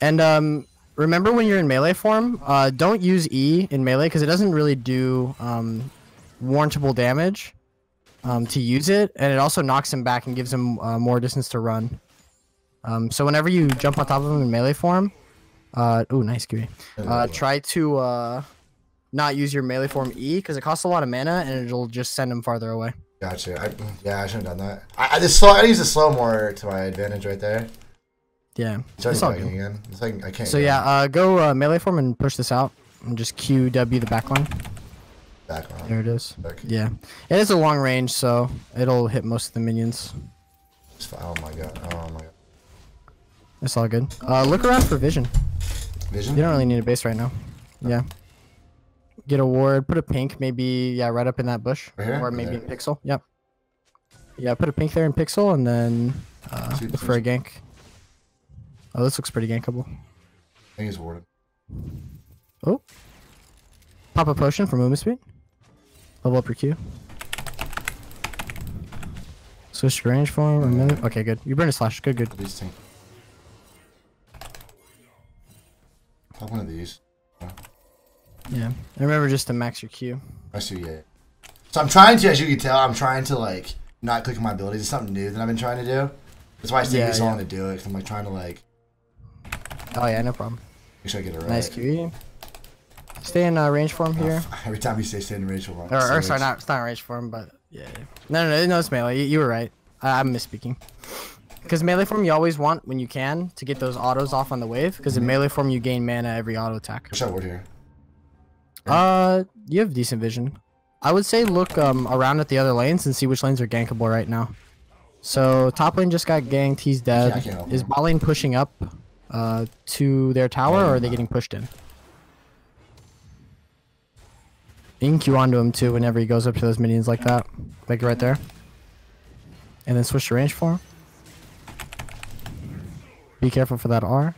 And um, remember when you're in melee form, uh, don't use E in melee because it doesn't really do um, warrantable damage um, to use it, and it also knocks him back and gives him uh, more distance to run. Um, so whenever you jump on top of him in melee form, uh, ooh, nice QE. Uh, try to uh, not use your melee form E because it costs a lot of mana and it'll just send him farther away. Gotcha. I, yeah, I should have done that. I, I, the slow, I use the slow more to my advantage right there. Yeah, It's it's all good. again. It's like I can't. So yeah, uh, go uh, melee form and push this out and just QW the backline. back on. There it is. Back. Yeah, it is a long range, so it'll hit most of the minions. Oh my god. Oh my god. It's all good. Uh, look around for vision. Vision. You don't really need a base right now. Yeah. Get a ward. Put a pink, maybe yeah, right up in that bush, Right here? or maybe in There. pixel. Yep. Yeah, put a pink there in pixel, and then uh, look for a gank. Oh, this looks pretty gankable. I think he's warded. Oh. Pop a potion for movement speed. Level up your Q. Switch to range form. A minute. Okay, good. You burn a slash. Good, good. These things. Pop one of these. Yeah. And remember just to max your Q. I see. Yeah. So I'm trying to, as you can tell, I'm trying to like not click on my abilities. It's something new that I've been trying to do. That's why I take Yeah, this yeah. long to do it. Cause I'm like trying to like Oh yeah, no problem. make sure I get it right. Nice QE. Stay in uh, range form here. Every time you say stand Rachel wrong. Or, or sorry, not it's not range form, but yeah. yeah. No, no, no, no, it's melee. You, you were right. I, I'm misspeaking. Because melee form, you always want when you can to get those autos off on the wave. Because in melee form, you gain mana every auto attack. What's that word here? Uh, you have decent vision. I would say look um around at the other lanes and see which lanes are gankable right now. So top lane just got ganked. He's dead. I Is bot lane pushing up uh to their tower or are they getting pushed in? You can Q onto him too whenever he goes up to those minions like that, like right there. And then switch to range for him. Be careful for that R.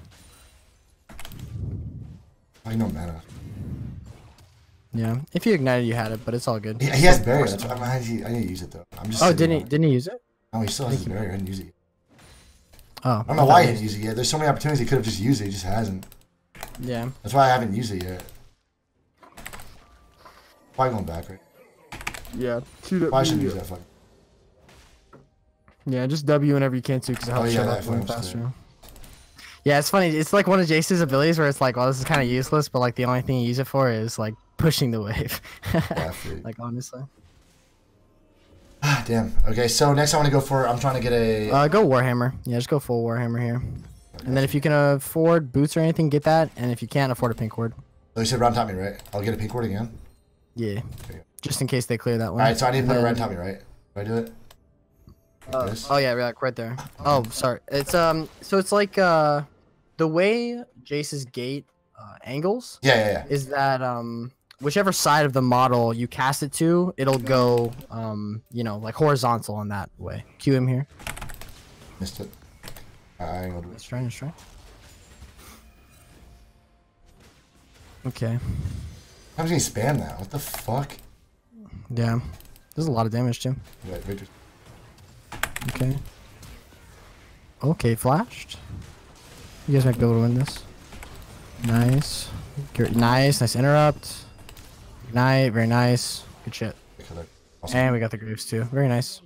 I know mana. Yeah, if you ignited, you had it, but it's all good. He, he has barrier. That's why I'm, I, need, to use it though. I'm just. Oh, didn't he? Didn't he use it? Oh, he still has his barrier. I didn't use it. Yet. Oh, I don't know why he didn't use it yet. There's so many opportunities he could have just used it. He just hasn't. Yeah. That's why I haven't used it yet. Probably going back, right? Yeah. Probably shouldn't use that fucking. Yeah, just W whenever you can too, because it helps Oh, yeah, shut up going helps, too. faster. Yeah, it's funny. It's like one of Jayce's abilities where it's like, well, this is kind of useless, but like the only thing you use it for is like pushing the wave. Yeah, [laughs] like honestly. Ah, [sighs] Damn. Okay, so next I want to go for. I'm trying to get a. Uh, go Warhammer. Yeah, just go full Warhammer here. And then if you can afford boots or anything, get that. And if you can't afford a pink ward, oh, you said round top me, right? I'll get a pink ward again. yeah, just in case they clear that one. All right, so I need to put a And red then- top me, right? Do I do it? Uh, oh yeah, right, right there. Oh, sorry. It's um, so it's like uh, the way Jayce's gate uh, angles Yeah, yeah, yeah. is that um, whichever side of the model you cast it to, it'll go um, you know, like horizontal in that way. Cue him here. Missed it. I do it. Let's try. Let's try. Okay. How does he spam that? What the fuck? Yeah. There's a lot of damage too. Wait, wait, Okay. Okay, flashed. You guys might be able to win this. Nice. Nice, nice interrupt. Ignite, very nice. Good shit. Awesome. And we got the Graves too. Very nice.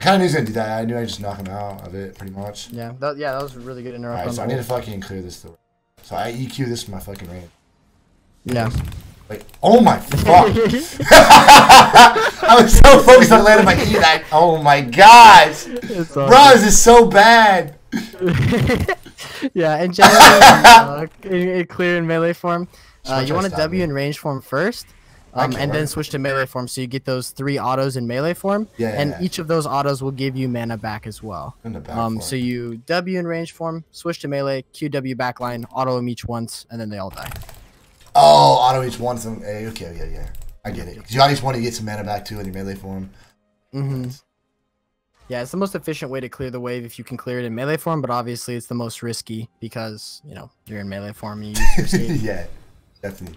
Kind of knew he was gonna do that. I knew I'd just knock him out of it, pretty much. Yeah, that, yeah, that was a really good interrupt. Alright, so I need to fucking clear this door. So I EQ this from my fucking range. Yeah. Like, oh my fuck! [laughs] I was so focused on landing my E that, oh my gosh! All Bro, this is so bad! [laughs] yeah, and generally, [laughs] uh, in, in clear in melee form, uh, you want to W in range form first, I um, and then switch to melee form, so you get those three autos in melee form. Yeah, and yeah. each of those autos will give you mana back as well. Back Um, for so you W in range form, switch to melee, QW backline, auto them each once, and then they all die. Oh, auto each one. Some, eh, okay, yeah, yeah. I get it. you always want to get some mana back too in your melee form. Mm-hmm. Yeah, it's the most efficient way to clear the wave if you can clear it in melee form, but obviously it's the most risky because you know you're in melee form. You use [laughs] yeah, definitely.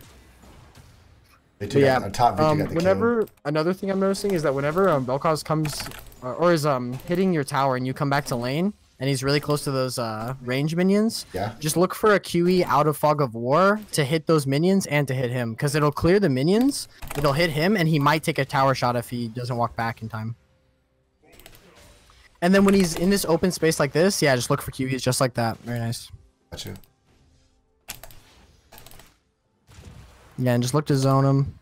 They took yeah, out, top Viktor um, got the whenever another thing I'm noticing is that whenever um, Vel'Koz comes or, or is um hitting your tower and you come back to lane and he's really close to those uh range minions. Yeah. just look for a QE out of fog of war to hit those minions and to hit him because it'll clear the minions, it'll hit him, and he might take a tower shot if he doesn't walk back in time. And then when he's in this open space like this, yeah, just look for QEs just like that. Very nice. Got Yeah, and just look to zone him.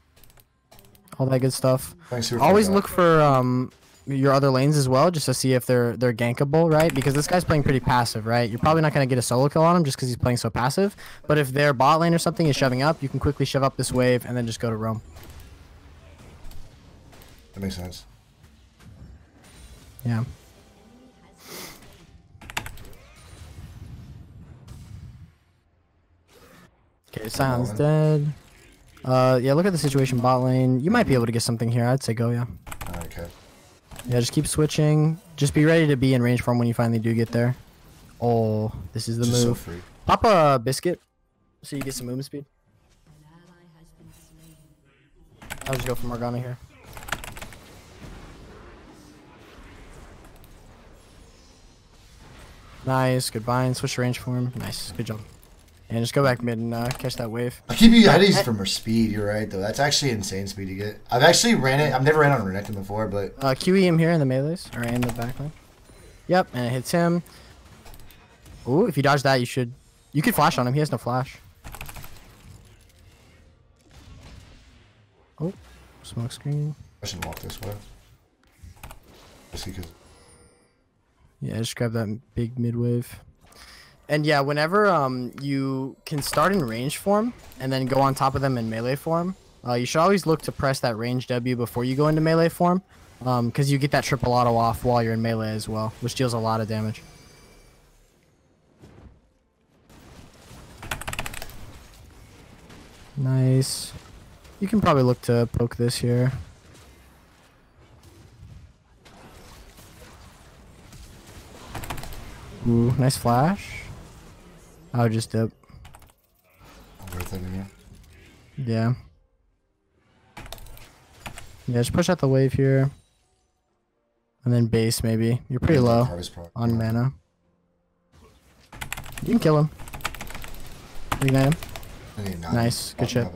All that good stuff. Thanks, super Always look for um your other lanes as well, just to see if they're they're gankable, right? Because this guy's playing pretty passive, right? You're probably not gonna get a solo kill on him just because he's playing so passive. But if their bot lane or something is shoving up, you can quickly shove up this wave and then just go to roam. That makes sense. Yeah. Okay, Silence dead. Uh, yeah, look at the situation bot lane. You might be able to get something here. I'd say go, yeah. Okay. Yeah, just keep switching. Just be ready to be in range form when you finally do get there. Oh, this is the Just move. free. Pop a biscuit so you get some movement speed. I'll just go for Morgana here. Nice, good bind. Switch range for him. Nice, good job. And just go back mid and uh, catch that wave. I keep you. Use from her speed. You're right, though. That's actually insane speed to get. I've actually ran it. I've never ran on Renekton before, but Uh, QE him here in the melees, or in the back backline. Yep, and it hits him. Ooh, if you dodge that, you should. You could flash on him. He has no flash. Oh, smoke screen. I should walk this way. Just because. Yeah, just grab that big mid wave. And yeah, whenever um you can start in range form and then go on top of them in melee form, uh, you should always look to press that range W before you go into melee form, um, because you get that triple auto off while you're in melee as well, which deals a lot of damage. Nice. You can probably look to poke this here. Ooh, nice flash. I would just dip. Worth it again. Yeah. Yeah, just push out the wave here. And then base maybe. You're pretty low on mana. You can kill him. Ignite him. I need nine. Nice, good shit.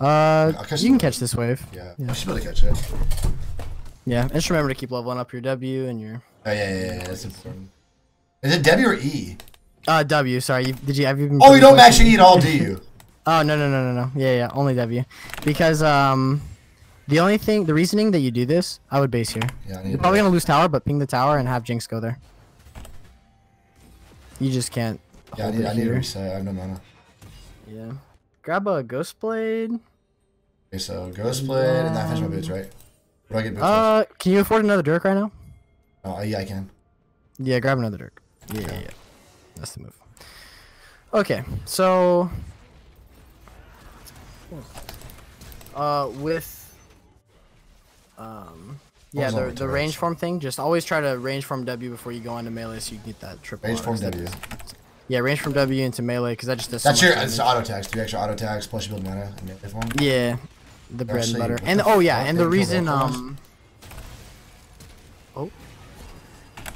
Uh, you can catch this wave. Yeah. Yeah. I should be able to catch it. Yeah, and just remember to keep leveling up your W and your Oh, yeah, yeah, yeah. That's important. Is it W or E? uh W. Sorry, you, did you have you been? Oh, you don't points in- max E at all, do you? [laughs] Oh no no no no no. Yeah yeah only W, because um, the only thing the reasoning that you do this, I would base here. Yeah, I need You're to probably gonna lose tower, but ping the tower and have Jinx go there. You just can't. Yeah, I need, it I need to reset. I have no mana. Yeah. Grab a ghost blade. Okay, so Ghost Blade and that finish my boots, right? What do I get boots Uh, can you afford another Dirk right now? Oh, yeah, I can. Yeah, grab another Dirk. Yeah, yeah, yeah. That's the move. Okay, so uh with um yeah, the, the range form thing, just always try to range form W before you go into melee so you can get that triple. Range form W. Yeah, range from W into melee because that just does so That's much your it's auto attacks. Three extra auto attacks plus you build mana in melee form. Yeah, the bread and butter. And the oh yeah, and the reason um. Oh.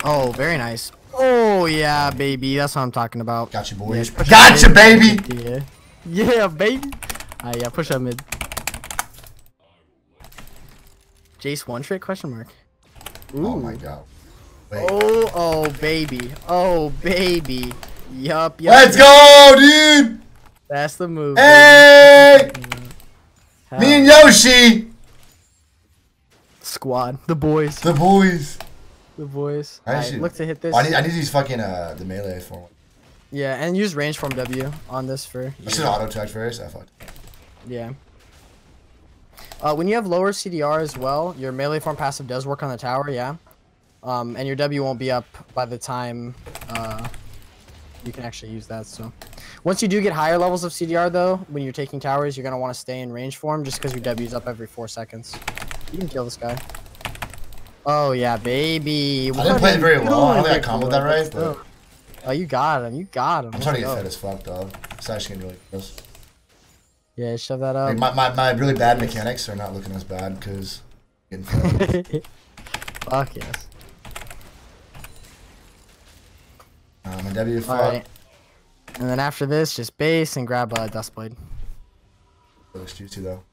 Oh, very nice. Oh yeah, baby. That's what I'm talking about. Got you, Yeah, boys. push Gotcha, baby. Yeah. Yeah, baby. Ah, yeah, push up mid. Jayce one trick question mark. Oh my god. Wait. Oh, oh baby. Oh baby. Yup, yup. Let's go, dude. That's the move. Hey, me and Yoshi, Squad. The boys. the boys. The boys. I Alright, should- look to hit this. I need, I need these fucking uh the melee form. Yeah, and use range form W on this for. I should auto attack first. I fucked. Yeah. Uh, when you have lower CDR as well, your melee form passive does work on the tower, yeah. Um, and your W won't be up by the time uh, you can actually use that. So, once you do get higher levels of CDR though, when you're taking towers, you're gonna want to stay in range form just because your W is up every four seconds. You can kill this guy. Oh yeah, baby. I didn't play it very well. I don't think I comboed that right, but Oh, you got him. You got him. I'm trying to get fed as fuck, dog. It's actually getting really close. Yeah, shove that up. Like, my, my, my really bad mechanics are not looking as bad because getting fed. [laughs] Fuck yes. uh, my W fuck. Alright. And then after this, just base and grab a Duskblade. It Looks juicy though.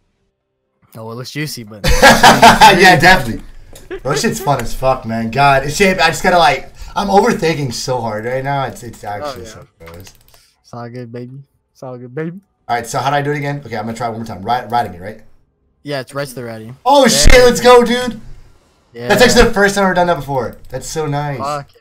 Oh, it looks juicy, but [laughs] yeah, definitely. Bro, this shit's fun as fuck, man. God, it's shit. I just gotta like. I'm overthinking so hard right now. It's it's oh, actually yeah. so gross. it's all good, baby. It's all good, baby. All right, so how do I do it again? Okay, I'm gonna try one more time. Right, right at me, right? Yeah, it's right to the ready. Oh There shit, let's go, dude. Yeah. That's actually the first time I've ever done that before. That's so nice. Fuck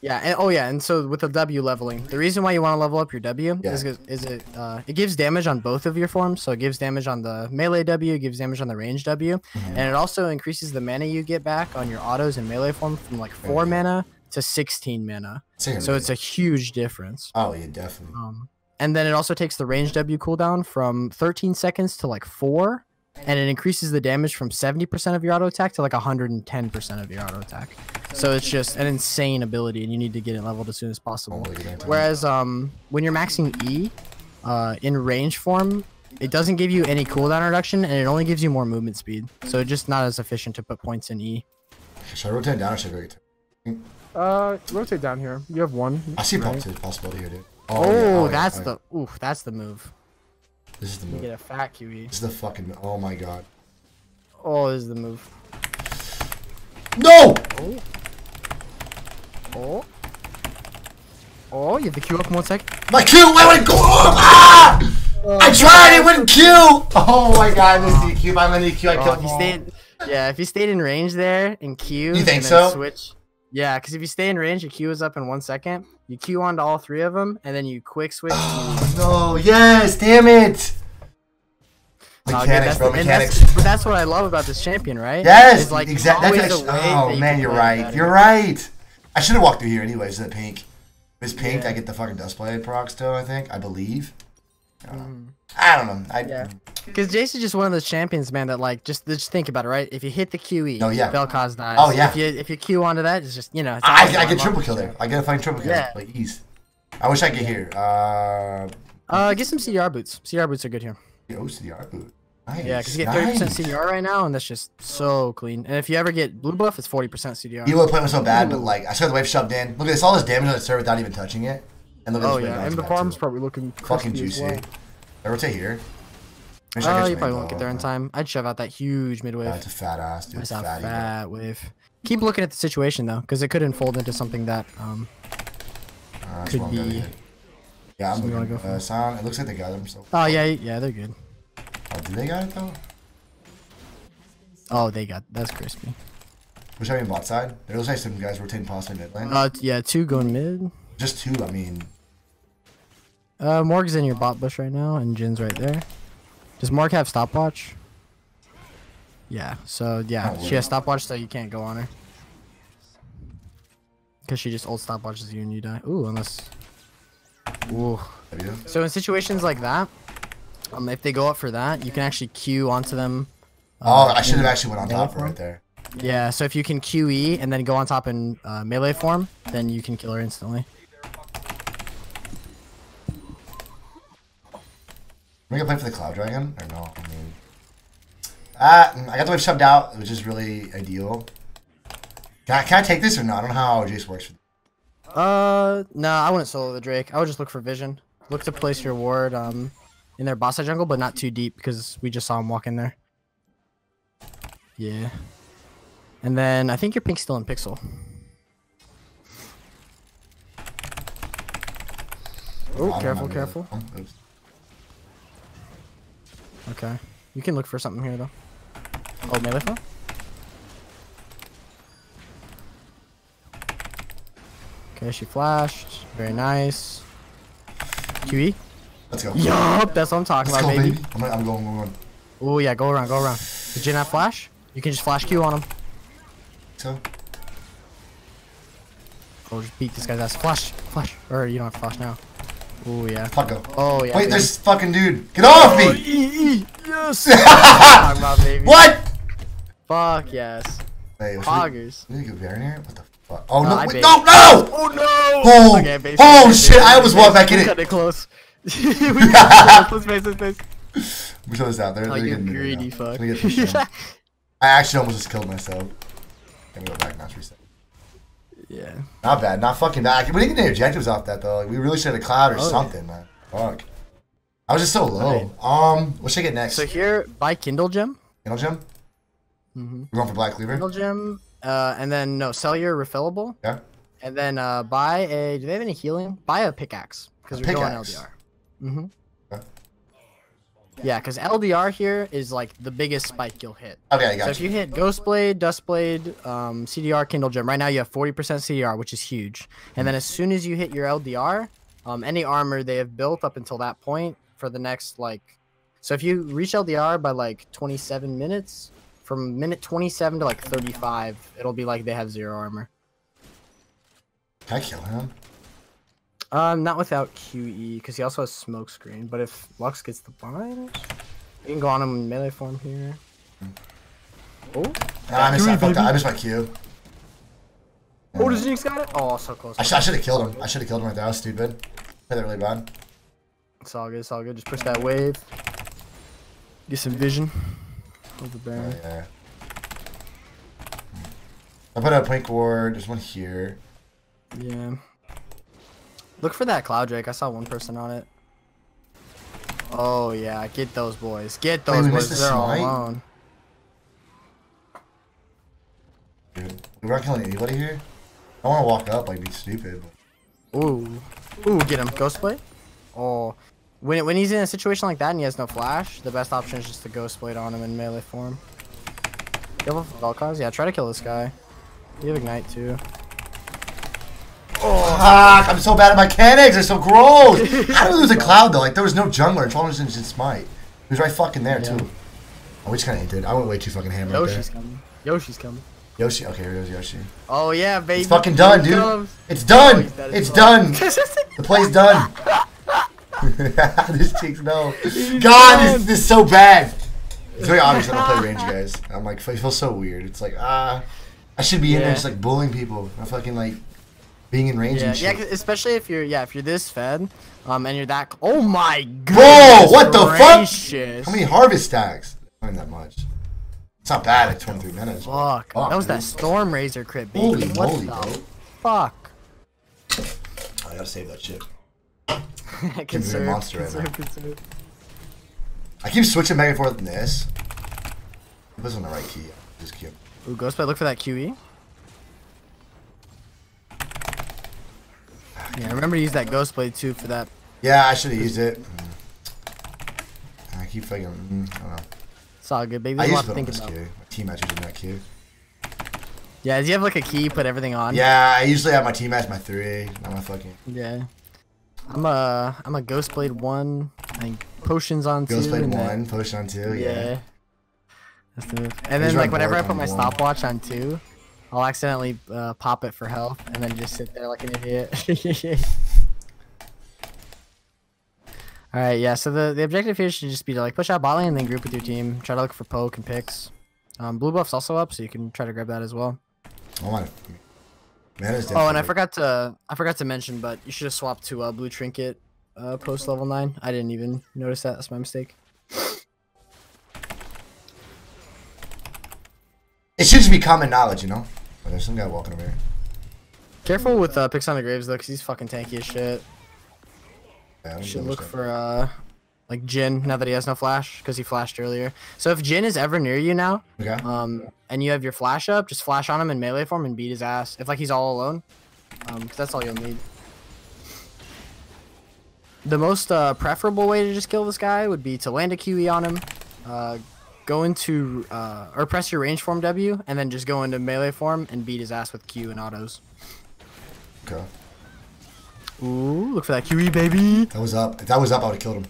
yeah. And oh yeah, and so with the W leveling, the reason why you want to level up your W Yeah. is is it uh, it gives damage on both of your forms. So it gives damage on the melee W, it gives damage on the range W, Mm-hmm. and it also increases the mana you get back on your autos and melee form from like four mana to sixteen mana. So it's a huge difference. Oh yeah, definitely. Um, and then it also takes the range W cooldown from 13 seconds to like four, and it increases the damage from 70% of your auto attack to like 110% of your auto attack. So it's just an insane ability, and you need to get it leveled as soon as possible. Oh, look at that. Whereas um, when you're maxing E, uh, in range form, it doesn't give you any cooldown reduction, and it only gives you more movement speed. So it's just not as efficient to put points in E. Should I rotate down or should I go? get- Uh, rotate down here. You have one. I see a right? possibility possibility here, dude. Oh, yeah, yeah, that's yeah. the oof, that's the move. This is the You move. get a fat QE. This is the fucking. Oh my god. Oh, this is the move. No! Oh. Oh, Oh, you have the Q up one sec. My Q! Why would it go? up? Ah! I tried it wouldn't Q! Oh my god, I missed the Q. I missed the Q. I Oh, killed if you him. stayed, yeah, if you stayed in range there in Q, You think so? Switch. Yeah, because if you stay in range, your Q is up in one second. You Q onto all three of them, and then you quick switch. to- [gasps] No, yes, damn it! Oh, Mechanics, that's bro, mechanics. That's, but that's what I love about this champion, right? Yes, It's like exactly. That's actually, oh man, you're right. You're right. I should have walked through here anyways. The pink. If it's pink, Yeah. I get the fucking Duskblade proc still. I think. I believe. I don't know. I don't know. I. Yeah. Because Jayce is just one of those champions, man. That like just just think about it, right? If you hit the QE, Oh, yeah. Vel'Koz dies. Oh, yeah. If you if you Q onto that, it's just you know. It's I. I get triple kill there. I get a fucking triple kill. Yeah. Like ease. I wish I could hear. Uh, Uh, get some CDR boots. CDR boots are good here. the OCR boot. Nice. Yeah, because you get 30% nice. CDR right now, and that's just so clean. And if you ever get blue buff, it's 40% CDR. Even though the play was so bad, but like I saw the wave shoved in. Look at this, all this damage on the server without even touching it. And look at Oh, this yeah, And the farm's to it. probably looking fucking juicy. well. I rotate here. I Oh, could you probably won't get there in time. I'd shove out that huge mid Yeah, it's a fat ass, dude. That's It's a fat wave. Keep looking at the situation though, because it could unfold into something that um Uh, Could what I'm gonna be- Yeah, I'm wanna looking. go uh, sound. It looks like they got them. So. Oh yeah, yeah, they're good. Oh, do they got it though? Oh, they got that's crispy. Which I mean, bot side. There looks like some guys rotating past in mid lane. Uh, yeah, two going mid. Just two. I mean, Uh, Morg's in your bot bush right now, and Jhin's right there. Does Morg have stopwatch? Yeah. So yeah, Oh, she has stopwatch, so you can't go on her. Cause she just old stopwatches you and you die. Ooh, unless. Ooh. So in situations like that, um, if they go up for that, you can actually queue onto them. Oh, uh, I should have actually went on top form. right there. Yeah, so if you can QE and then go on top in uh, melee form, then you can kill her instantly. We gonna play for the Cloud Dragon or no? I mean, ah, I got the wave shoved out, which is really ideal. Can I, can I take this or not? I don't know how Jayce works. For Uh, no, I wouldn't solo the Drake. I would just look for vision. Look to place your ward um in their boss jungle, but not too deep because we just saw him walk in there. Yeah. And then I think your pink's still in pixel. Oh, careful, careful. Oops. Okay. You can look for something here though. Oh, melee phone? Okay, she flashed. Very nice. QE? Let's go. Yup, that's what I'm talking Let's about, go, baby. baby. I'm, gonna- I'm going, I'm going. Oh yeah, go around, go around. Did you not flash? You can just flash Q on him. So, Oh, just beat this guy's ass. Flash, flash. Or you don't have to flash now. Oh yeah. fuck go. Oh yeah. Wait, baby. there's fucking dude. Get off Oh, me! E, E, yes. [laughs] Talking about, baby. What? Fuck yes. Wait, what's Poggers. Did you get Baron here? What the fuck? Oh, No, no, I wait, bait. no, no! Oh no! Oh, Okay, base, oh base, shit, I almost base, walked back in we it. Cut it close. [laughs] we [laughs] cut it close. Let's face, let's face. We throw this out there. Oh, They're you getting me greedy fuck. Let me get this down. I actually almost just killed myself. Let me go back now. it's Reset. Yeah. Not bad. Not fucking bad. We didn't get any objectives off that though. Like, we really should have a cloud or Oh, yeah. something, man. Fuck. I was just so low. Um, what should I get next? So here, buy Kindle Gem. Kindle gem. Mm-hmm. We're going for Black Cleaver. Kindle Gem. Uh, and then no, sell your refillable. Yeah. And then uh, buy a. Do they have any healing? Buy a pickaxe because A we're going pickaxe? LDR. Mm-hmm. Yeah, because LDR here is like the biggest spike you'll hit. Okay, I So got if you. you hit Ghost Blade, Duskblade, um, CDR, Kindle Gem, right now you have 40% CDR, which is huge. And then as soon as you hit your LDR, um, any armor they have built up until that point for the next like, so if you reach LDR by like 27 minutes, from minute 27 to like 35, it'll be like they have zero armor. Can I kill him? Um, not without QE, because he also has smoke screen. But if Lux gets the bind, you can go on him in melee form here. Oh, Nah, I missed, I, Q, fucked up. I missed my Q. oh, does Jinx got it? Oh, so close. I, sh- I should have killed him. I should have killed him right there. I was stupid. Hit that really bad. It's all good. It's all good. Just push that wave. Get some vision. Of the Oh, yeah. I put a Pink Ward. There's one here. Yeah. Look for that Cloud Drake. I saw one person on it. Oh yeah, get those boys. Get those we boys. They're all alone. Dude. We're not killing anybody here. I want to walk up like be stupid. But... Ooh. Ooh, get him. Ghost Blade? Oh. When, when he's in a situation like that and he has no flash, the best option is just to Ghost Blade on him in melee form. You have a? Yeah, try to kill this guy. You have Ignite too. Fuck! I'm so bad at mechanics. They're so gross. [laughs] How did we lose a cloud though? Like there was no jungler. and Troller's just smite. He was right fucking there Yeah. too. Oh, we just kind of did. I went way too fucking right Yoshi's there. coming. Yoshi's coming. Yoshi. Okay, here goes Yoshi. Oh yeah, baby. It's fucking done, dude. comes. It's done. he's as It's done. [laughs] The play's done. [laughs] this takes no. God, this, this is so bad. It's very obvious that I don't play range, guys. I'm like, I feel so weird. It's like, ah, I should be in there just like bullying people. I'm fucking like being in range Yeah, and yeah, especially if you're yeah, if you're this fed, um, and you're that. Oh my god. Bro, what the fuck? How many harvest stacks? Not that much. It's not bad at 23 minutes. Fuck. Fuck, that was that. Storm Razor crit, baby. Holy what moly, the bro. fuck? I gotta save that shit. [laughs] conserve, monster right conserve, now. conserve. I keep switching back and forth in this. It was on the right key. Just keep. Ooh, Ghostblade, look for that QE. Yeah, remember to use that Ghostblade too for that. Yeah, I should have used it. Mm. I keep fucking. Mm, I don't know. It's all good, baby. I There's a used to to put on think about. queue. My teammates using that queue. Yeah, do you have like a key? Put everything on. Yeah, I usually have my teammates my three, not my fucking Yeah. I'm a I'm a Ghostblade one. I think potions on two. Ghost Blade and then- one, push on two. Yeah. Yeah. That's the move. He's And then like whenever I put my one. stopwatch on two, I'll accidentally uh, pop it for health and then just sit there like an idiot. [laughs] All right, yeah. So the, the objective here should just be to like push out bot lane and then group with your team. Try to look for poke and picks. Um, blue buff's also up, so you can try to grab that as well. Oh my. Mana's dead Oh, and I forgot to I forgot to mention, but you should have swapped to uh, blue trinket uh, post level nine. I didn't even notice that. That's my mistake. It should just be common knowledge, you know. There's some guy walking over here. Careful with uh, Pix on the Graves though, cause he's fucking tanky as shit. Yeah, Should look for uh, like Jhin now that he has no flash, cause he flashed earlier. So if Jhin is ever near you now, Okay. um, and you have your flash up, just flash on him in melee form and beat his ass. If like he's all alone, um, 'cause that's all you'll need. The most uh, preferable way to just kill this guy would be to land a QE on him, uh, go into uh, or press your range form W, and then just go into melee form and beat his ass with Q and autos. Okay. Ooh, look for that QE, baby. That was up. If that was up, I would have killed him.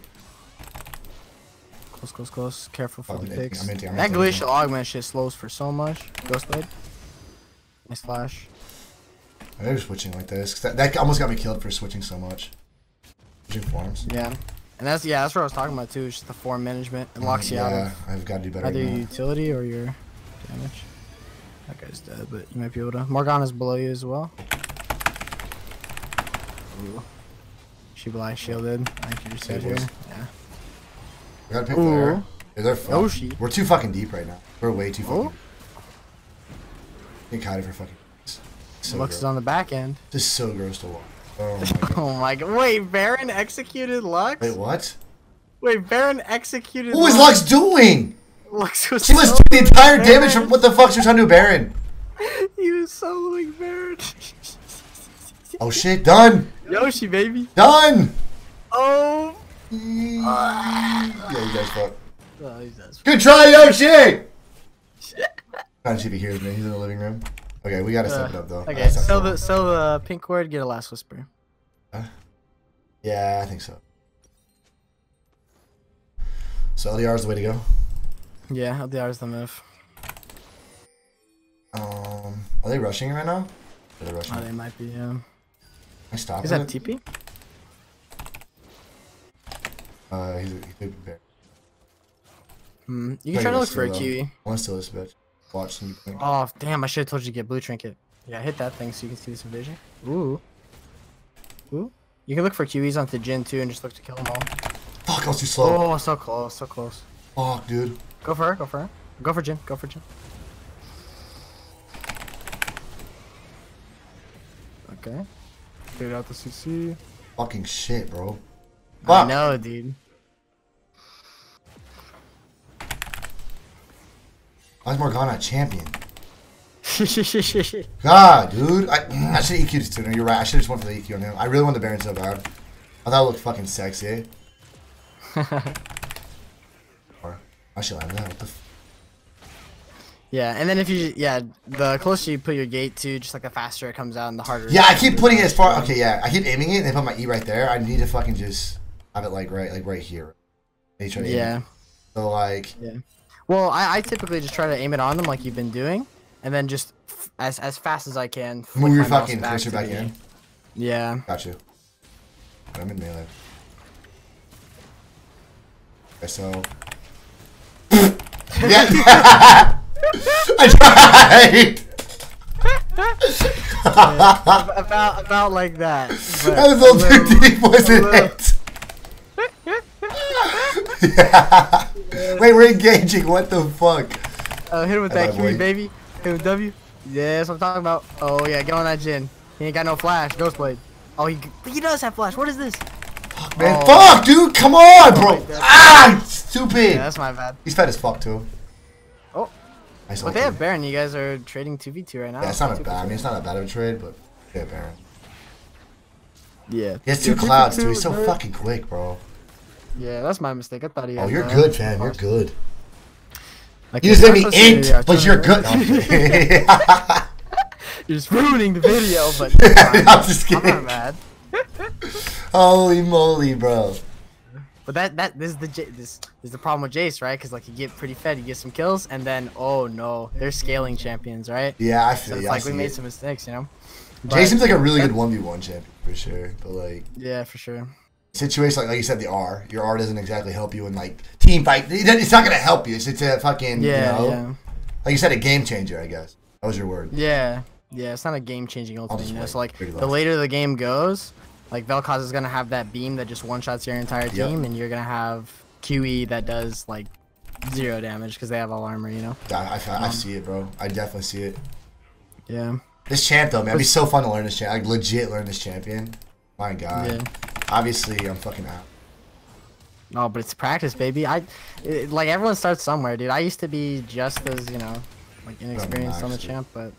Close, close, close. Careful for Oh, the picks. empty, I'm empty, I'm That glacial augment shit slows for so much. Ghostblade. Nice flash. They're switching like this. That, that almost got me killed for switching so much. Switching forms. Yeah. And that's yeah, that's what I was talking about too. Is just the form management. It locks you out yeah, I've got to do better either your utility or your damage. That guy's dead, but you might be able to. Morgana's below you as well. Ooh. She blind shielded. I think you just said Yeah, here. Yeah. We gotta pick Ooh. there. Yeah, they're We're too fucking deep right now. We're way too fucking. Oh. Get Kaidi for fucking. So Lux is on the back end. This is so gross to watch. [laughs] Oh my god. Oh my god. Wait, Baron executed Lux? Wait, what? Wait, Baron executed What was Lux doing? Lux was She was doing the entire Baron. damage from what the fuck she was trying to do, Baron. [laughs] He was soloing Baron. Oh shit, done, Yoshi, baby. done. Oh. Yeah, you guys fuck. oh. Good try, oh, Yoshi. Trying to see if he hears me. He's in the living room. Okay, we gotta step it up though. Okay, sell the sell the pink word, get a last whisper. Yeah, I think so. So LDR is the way to go. Yeah, LDR is the move. Um, are they rushing right now? Are they rushing? Oh, they might be. Yeah. I stop Is that it. TP? Uh, he's a bear. Hmm. You can try to look for a still, though. QE. I want to steal this bitch. Watch some. Oh damn! I should have told you to get blue trinket. Yeah, hit that thing so you can see some vision. Ooh. Ooh. You can look for QEs onto Jhin too and just look to kill them all. Fuck, I was too slow. Oh, so close, so close. Fuck, dude. Go for her, go for her. Go for Jhin, go for Jhin. Okay. Get out the CC. Fucking shit, bro. I Fuck. know, dude. Why is Morgana a champion? [laughs] God, dude. I, mm, I should have EQ'd this sooner. You're right. I should have just went for the EQ on him. I really want the Baron so bad. I thought it looked fucking sexy. Eh? [laughs] or, I should have that. What the f- yeah, and then if you, yeah, the closer you put your gate to, just like the faster it comes out and the harder. Yeah, I keep putting it as far. Okay, yeah. I keep aiming it and I put my E right there. I need to fucking just have it like right, like right here. Sure to aim it. Yeah. So like, Well, I, I typically just try to aim it on them like you've been doing, and then just f- as as fast as I can. move your fucking cursor to back in. Yeah. Got you. I'm in melee. Okay, so. [laughs] yeah. [laughs] I tried. about about like that. [laughs] That was a little too deep, wasn't it? Yeah. [laughs] Wait, we're engaging. What the fuck? Oh, hit him with that Q, baby. Hit with W. Yeah, that's what I'm talking about. Oh yeah, get on that Jhin. He ain't got no flash. Ghostblade. Oh, he he does have flash. What is this? Man, Oh. fuck, dude. Come on, bro. my ah, stupid. Yeah, that's my bad. He's fat as fuck too. Oh. Nice But they have Baron. You guys are trading two v two right now. Yeah, it's not a bad. I mean, it's not a bad of a trade, but yeah, Baron. Yeah. He has two clouds too. He's so fucking quick, bro. Yeah, that's my mistake. I thought he. Oh, you're that. good, fam. You're good. Like, You just made me supposed to be inked, but you're good. No. I'm [laughs] kidding. You're just ruining the video, [laughs] but I'm just I'm not mad. [laughs] Holy moly, bro. But that that this is the J- this is the problem with Jayce, right? Because like you get pretty fed, you get some kills, and then oh no, they're scaling champions, right? Yeah, I So feel it's you. I like we made it. some mistakes, you know. But- seems like a really good 1v1 champion for sure. But like Yeah, for sure. Situation like like you said, the R. Your R doesn't exactly help you in like team fight. It's not gonna help you. It's, it's a fucking Yeah, you know, yeah, like you said, a game changer. I guess that was your word. yeah, yeah. It's not a game-changing ultimate, you know. So like the later the game goes, like Vel'Koz is gonna have that beam that just one-shots your entire Yep. team, and you're gonna have QE that does like zero damage because they have all armor, you know. I, I, Um, I see it, bro. I definitely see it. Yeah. This champ though, man, it'd be so fun to learn this champ. Like legit learn this champion. My God. Yeah. Obviously, I'm fucking out. No, but it's practice, baby. I it, like everyone starts somewhere, dude. I used to be just as you know, like inexperienced on the champ, but.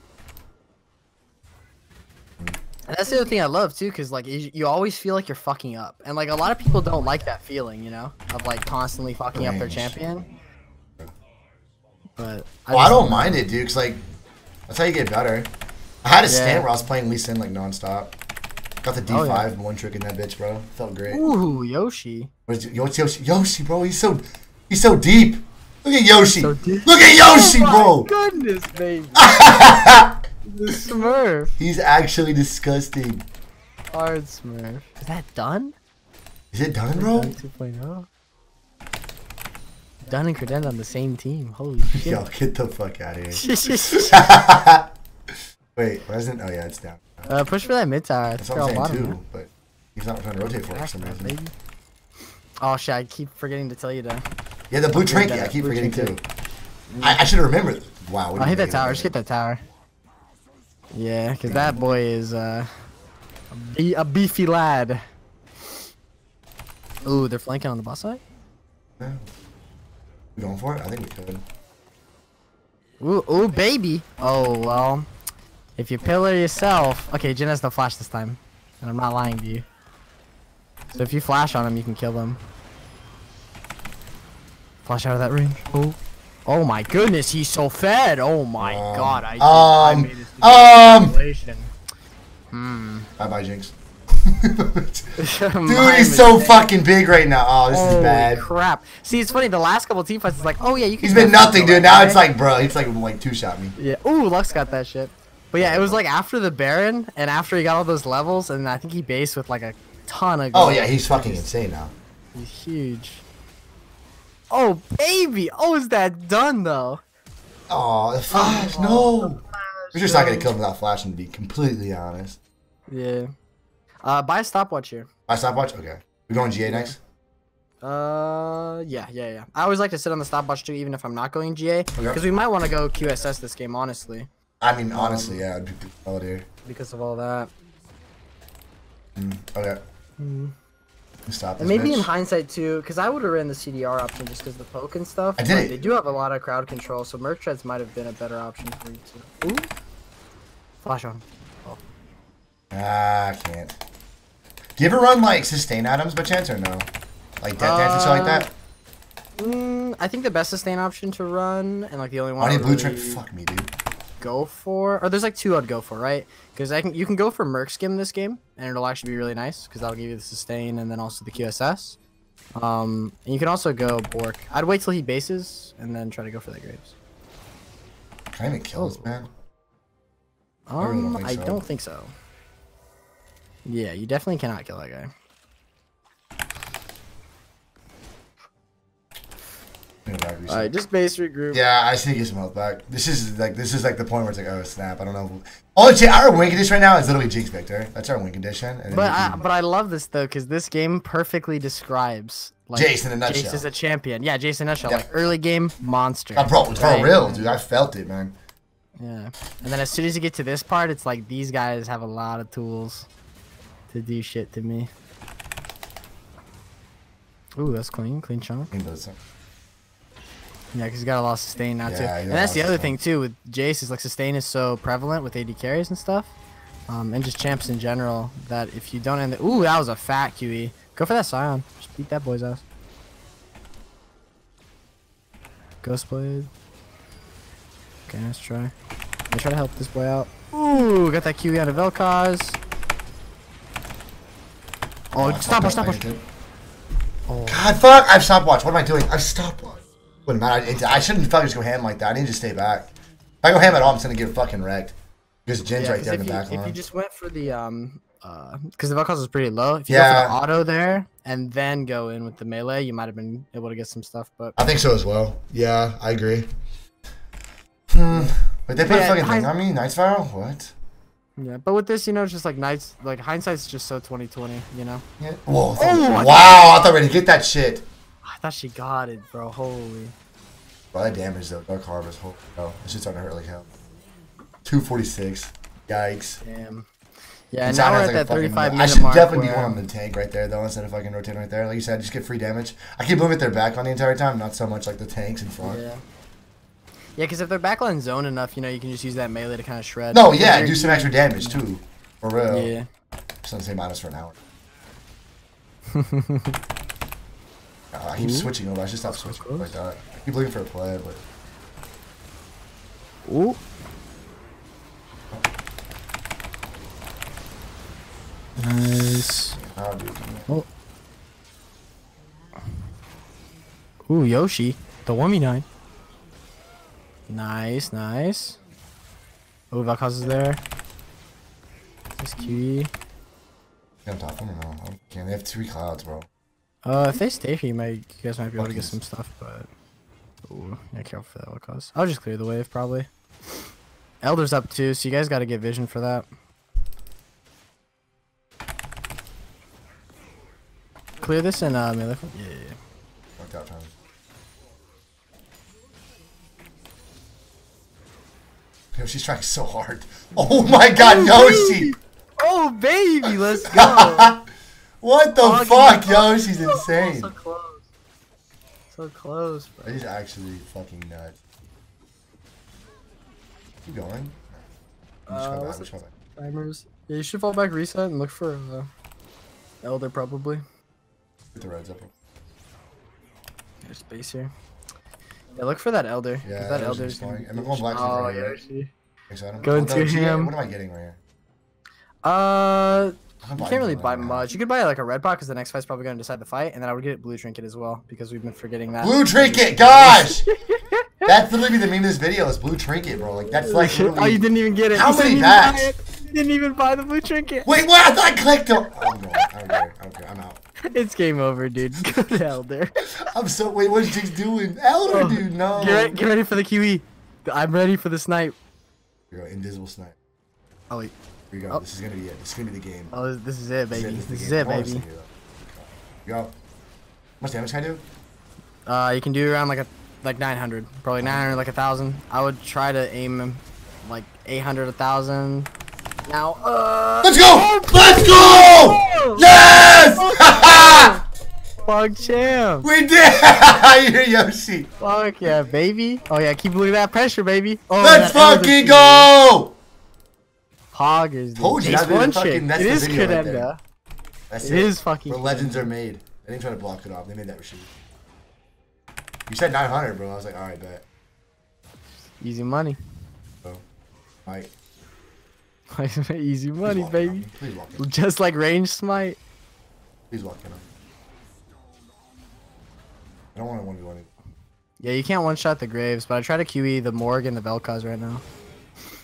And that's the other thing I love too, cause like you, you always feel like you're fucking up, and like a lot of people don't like that feeling, you know, of like constantly fucking up their champion. But Well, I don't mind it, dude. Cause like, that's how you get better. I had a Yeah. stand where I was playing Lee Sin like nonstop. Got the D5 Oh, yeah. one trick in that bitch, bro. Felt great. Ooh, Yoshi. Where's Yoshi, Yoshi? Yoshi, bro. He's so, he's so deep. Look at Yoshi. So deep. Look at Yoshi, oh bro. my goodness, baby. [laughs] the Smurf. He's actually disgusting. Hard Smurf. Is that done? Is it done, bro? Done 2.0. Done and Credenda on the same team. Holy [laughs] shit. Yo, get the fuck out of here. [laughs] Wait, wasn't? Oh yeah, it's down. Uh, push for that mid tower. That's what I'm saying too. But he's not trying to rotate for it for some reason. Oh shit! I keep forgetting to tell you to. Yeah, the blue trinket. I keep forgetting too. I, I should have remembered. Wow. I'll hit that tower. Just get that tower. Yeah, cause that boy is uh, a, be- a beefy lad. Ooh, they're flanking on the boss side. Yeah. We going for it? I think we could. Ooh, ooh, baby. Oh well, if you pillar yourself. Okay, Jhin has no flash this time, and I'm not lying to you. So if you flash on him, you can kill him. Flash out of that range. Oh, oh my goodness, he's so fed. Oh my Um, god, I, I um, made this um. calculation. Bye bye, Jinx. [laughs] Dude, he's so fucking big right now. Oh, this Holy is bad. crap! See, it's funny. The last couple team fights, it's like, oh yeah, you can. He's been nothing, dude. Now it's like, bro, it's like like two shot me. Yeah. Ooh, Lux got that shit. But yeah, it was like after the Baron and after he got all those levels, and I think he based with like a ton of. Oh yeah, he's fucking insane now. He's huge. Oh baby! Oh, is that done though? Oh, the flash, no. We're just not gonna kill him without flashing, to be completely honest. Yeah. Uh, buy a stopwatch here. My stopwatch. Okay, we're going GA next. Uh, yeah, yeah, yeah. I always like to sit on the stopwatch too, even if I'm not going GA, because we might want to go QSS this game, honestly, I mean, honestly, yeah, I'd be solid here. because of all that. Okay. Stop this And maybe in hindsight too, because I would have ran the CDR option just because the poke and stuff. I did. They do have a lot of crowd control, so merch treads might have been a better option for you too. Ooh. Flash on. Ah, I can't. Do you ever run like sustain items by chance or no? Like death dance and shit like that? Mm, I think the best sustain option to run, and like the only one I need would blue really trick. Fuck me, dude. Go for, or there's like two I'd go for, right? Because I can you can go for Merc Scim this game, and it'll actually be really nice because that'll give you the sustain and then also the QSS. Um, and you can also go Bork. I'd wait till he bases and then try to go for the Graves. Can I even kill this Oh. man? Um, really don't think I so. don't think so. Yeah, you definitely cannot kill that guy. Give me back, reset. Alright, just base regroup. Yeah, I just need to get some health back. This is like this is like the point where it's like, oh snap, I don't know. Oh, shit, our win condition right now is literally Jinx Viktor. That's our win condition. And But I, can- but I love this though, because this game perfectly describes like Jayce in a nutshell. Jayce is a champion. Yeah, Jayce in a nutshell. Yeah. like early game monster. Oh, bro, for right? real, dude. I felt it, man. Yeah. And then as soon as you get to this part, it's like these guys have a lot of tools to do shit to me. Ooh, that's clean, clean chunk. He does it. Yeah, because he's got a lot of sustain now too. Yeah, he And that's the other thing too with Jayce is like sustain is so prevalent with AD carries and stuff. Um, and just champs in general that if you don't end the ooh that was a fat QE. Go for that Sion. Just beat that boy's ass. Ghostblade. Okay, let's try. Let's try to help this boy out. Ooh, got that QE out of Vel'Koz. Oh, I stop fucked watch, stop up. I watch. did. Oh. God, fuck! I've stopwatch. What am I doing? I've stopwatch. Wouldn't matter. It- I shouldn't fucking just go ham like that. I need to stay back. If I go ham at all, I'm just gonna get fucking wrecked. Because Jhin's Yeah, right there in if the you, back if you just went for the um uh because the Vel'Koz is pretty low, if you Yeah. go for the auto there and then go in with the melee, you might have been able to get some stuff. But I think so as well. Yeah, I agree. Hmm. Wait, they put Yeah, a fucking thing on me? Night Spiral? What? yeah, but with this, you know, it's just like nights like hindsight's just so 2020. You know, Yeah. Whoa. Oh, wow, I thought we were gonna get that shit. I thought she got it, bro. Holy. That damage though. Dark Harvest. Holy hell. This shit's starting to hurt like hell. 246. Yikes. Damn. Yeah, And now we're at like, that fucking- 35 I should mark. definitely be where- one on the tank right there, though, instead of fucking rotating right there. Like you said, just get free damage. I keep looking at their back on the entire time, not so much like the tanks in front. Yeah. Yeah, because if they're backline zone enough, you know, you can just use that melee to kind of shred. No, yeah, do some extra damage, too. For real. Yeah. Just don't say minus for an hour. [laughs] Oh, I keep switching over. I should stop switching close. like that. I keep looking for a play, but Ooh. Nice. oh, dude. Oh. Ooh, Yoshi. The 1v9. Nice, nice. Oh, Vel'Koz is there. This QE. Can I top them or no? Can't. They have three clouds, bro. Uh, if they stay here, you might, you guys might be able to get some stuff, but. Ooh, yeah, careful for that Vel'Koz. I'll just clear the wave, probably. Elder's up too, so you guys gotta get vision for that. Clear this and uh, melee. Yeah, yeah, yeah. Fucked out time. Yo, she's trying so hard. [laughs] Oh my god, Yoshi! [laughs] Oh baby, let's go. [laughs] What the Fucking fuck. Yoshi's [laughs] so insane. close. So close, bro. He's actually fucking nuts. Keep going. I'm Uh, going back, I'm going. Timers. Yeah, you should fall back, reset, and look for uh, Elder probably. Get the reds up. There's space here. Yeah, look for that Elder. Yeah, that Elder's flying. gonna Am I be- going black? Oh, right. Going Oh, to him. What am I getting right here? Uh, I'm you can't really buy much. You could buy like a red pot because the next fight's probably going to decide the fight, and then I would get blue trinket as well because we've been forgetting that. Blue trinket, gosh! that's literally the meme of this video is blue trinket, bro. Like that's like [laughs] oh, you didn't even get it. How You many packs? backs? buy it. You didn't even buy the blue trinket. Wait, what? I thought I clicked on. Going. I'm going. Okay, I'm out. It's game over, dude. [laughs] Go to Elder. [laughs] I'm so. Wait, what's Jinx doing? Elder, Oh, dude, no. Get, ready, get ready for the QE. I'm ready for the snipe. We go, invisible snipe. Oh wait. Here we go. Oh. This is gonna be it. This is gonna be the game. Oh, this, is it, baby. This This is is it, game. I wanna baby. Here Go. How much damage can I do? Uh, you can do around like a like 900, probably 900, like a thousand. I would try to aim like 800, a thousand. Now, uh, Let's go! Let's go! Yes! fuck champ. we did! [laughs] You're Yoshi. Fuck yeah, baby. Oh yeah, keep looking at that pressure, baby. Oh, Let's fucking go! Hog is the Told you, that's one fucking- that's It is video right. That's It is fucking. Where legends are made. They didn't try to block it off. They made that machine. You said 900, bro. I was like, alright, bet. Easy money. So, Mike. [laughs] Easy money, baby. Please walk in. Just like range smite. Please walk in. I don't want to 1v1. Yeah, you can't one shot the Graves, but I try to QE the Morg and the Vel'Koz right now.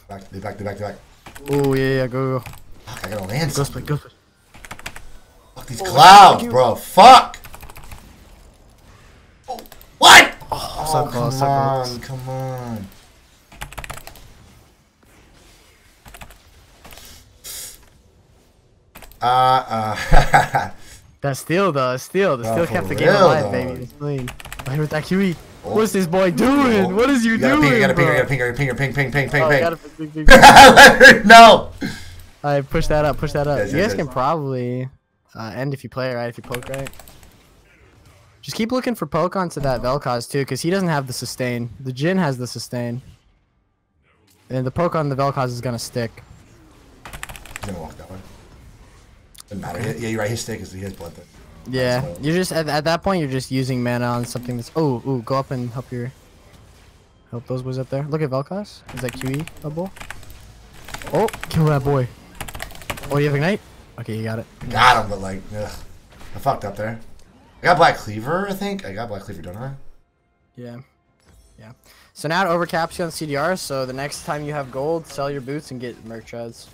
Back, they back, they back, they back. Oh yeah, yeah, go go. Fuck, I gotta land Go something. split, go split. Fuck these clouds, bro. Fuck! Oh, what? Oh, so come close, so on, close. come on. Uh, uh, [laughs] That steal though, steal. The Oh, steal kept the game alive, though. baby. It's clean. Oh, here with that QE. Oh. What's this boy doing? What is you, you gotta doing? ping, you gotta ping, you gotta ping, you gotta ping, ping, ping, ping, ping, Oh, ping. gotta ping, [laughs] ping, ping. Let her know. Alright, push that up, push that up. Yes, you yes, guys yes. can probably uh, end if you play right, if you poke right. Just keep looking for poke onto that Vel'Koz too, because he doesn't have the sustain. The Jhin has the sustain. And the poke on the Vel'Koz is gonna stick. He's gonna walk that way. Doesn't matter. Yeah, you're right. His stick is he has blood. There. Yeah, So- you're just at, at that point you're just using mana on something that's oh ooh go up and help your help those boys up there. Look at Vel'Koz. Is that QE double? Oh, kill that boy. Oh, you have ignite? Okay, you got it. Got him, but like, ugh, I fucked up there. I got Black Cleaver, I think. I got Black Cleaver, don't I? Yeah, yeah. So now it overcaps you on CDR. So the next time you have gold, sell your boots and get merc treads.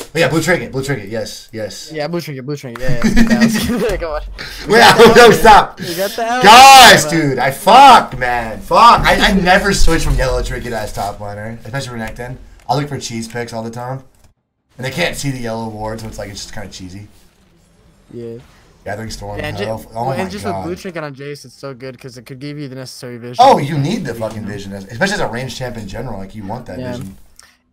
Oh, yeah, Blue Trinket, Blue Trinket, yes, yes. Yeah, blue trinket, blue trinket. Yeah, yeah. that. [laughs] [laughs] Come on. Wait, no, stop. You got the L. Guys, dude, I fuck, man. Fuck. I, I never switch from yellow trinket as top liner, especially for Renekton. I look for cheese picks all the time. And they can't see the yellow ward, so it's like, it's just kind of cheesy. Yeah. Gathering Storm, Yeah, and, Health. ju- Oh well, and just with blue trinket on Jayce, it's so good because it could give you the necessary vision. Oh, you need the fucking vision, especially as a range champ in general. Like, you want that Yeah. vision.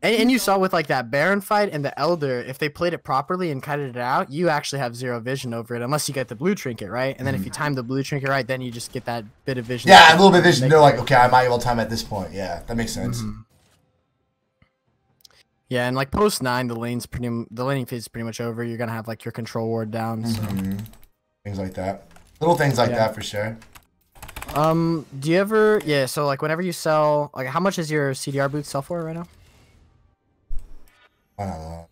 And, and you saw with like that Baron fight and the Elder, if they played it properly and cut it out, you actually have zero vision over it unless you get the blue trinket right. And then if you time the blue trinket right, then you just get that bit of vision. Mm. Yeah, a little bit of vision. They're like, okay, I might able time at this point. Yeah, that makes sense. Mhm. Yeah, and like post nine, the lane's pretty, the laning phase is pretty much over. You're gonna have like your control ward down. So. Mhm. Things like that. Little things like Yeah. that for sure. Um, do you ever? Yeah, so like whenever you sell, like how much is your CDR boots sell for right now? I don't know.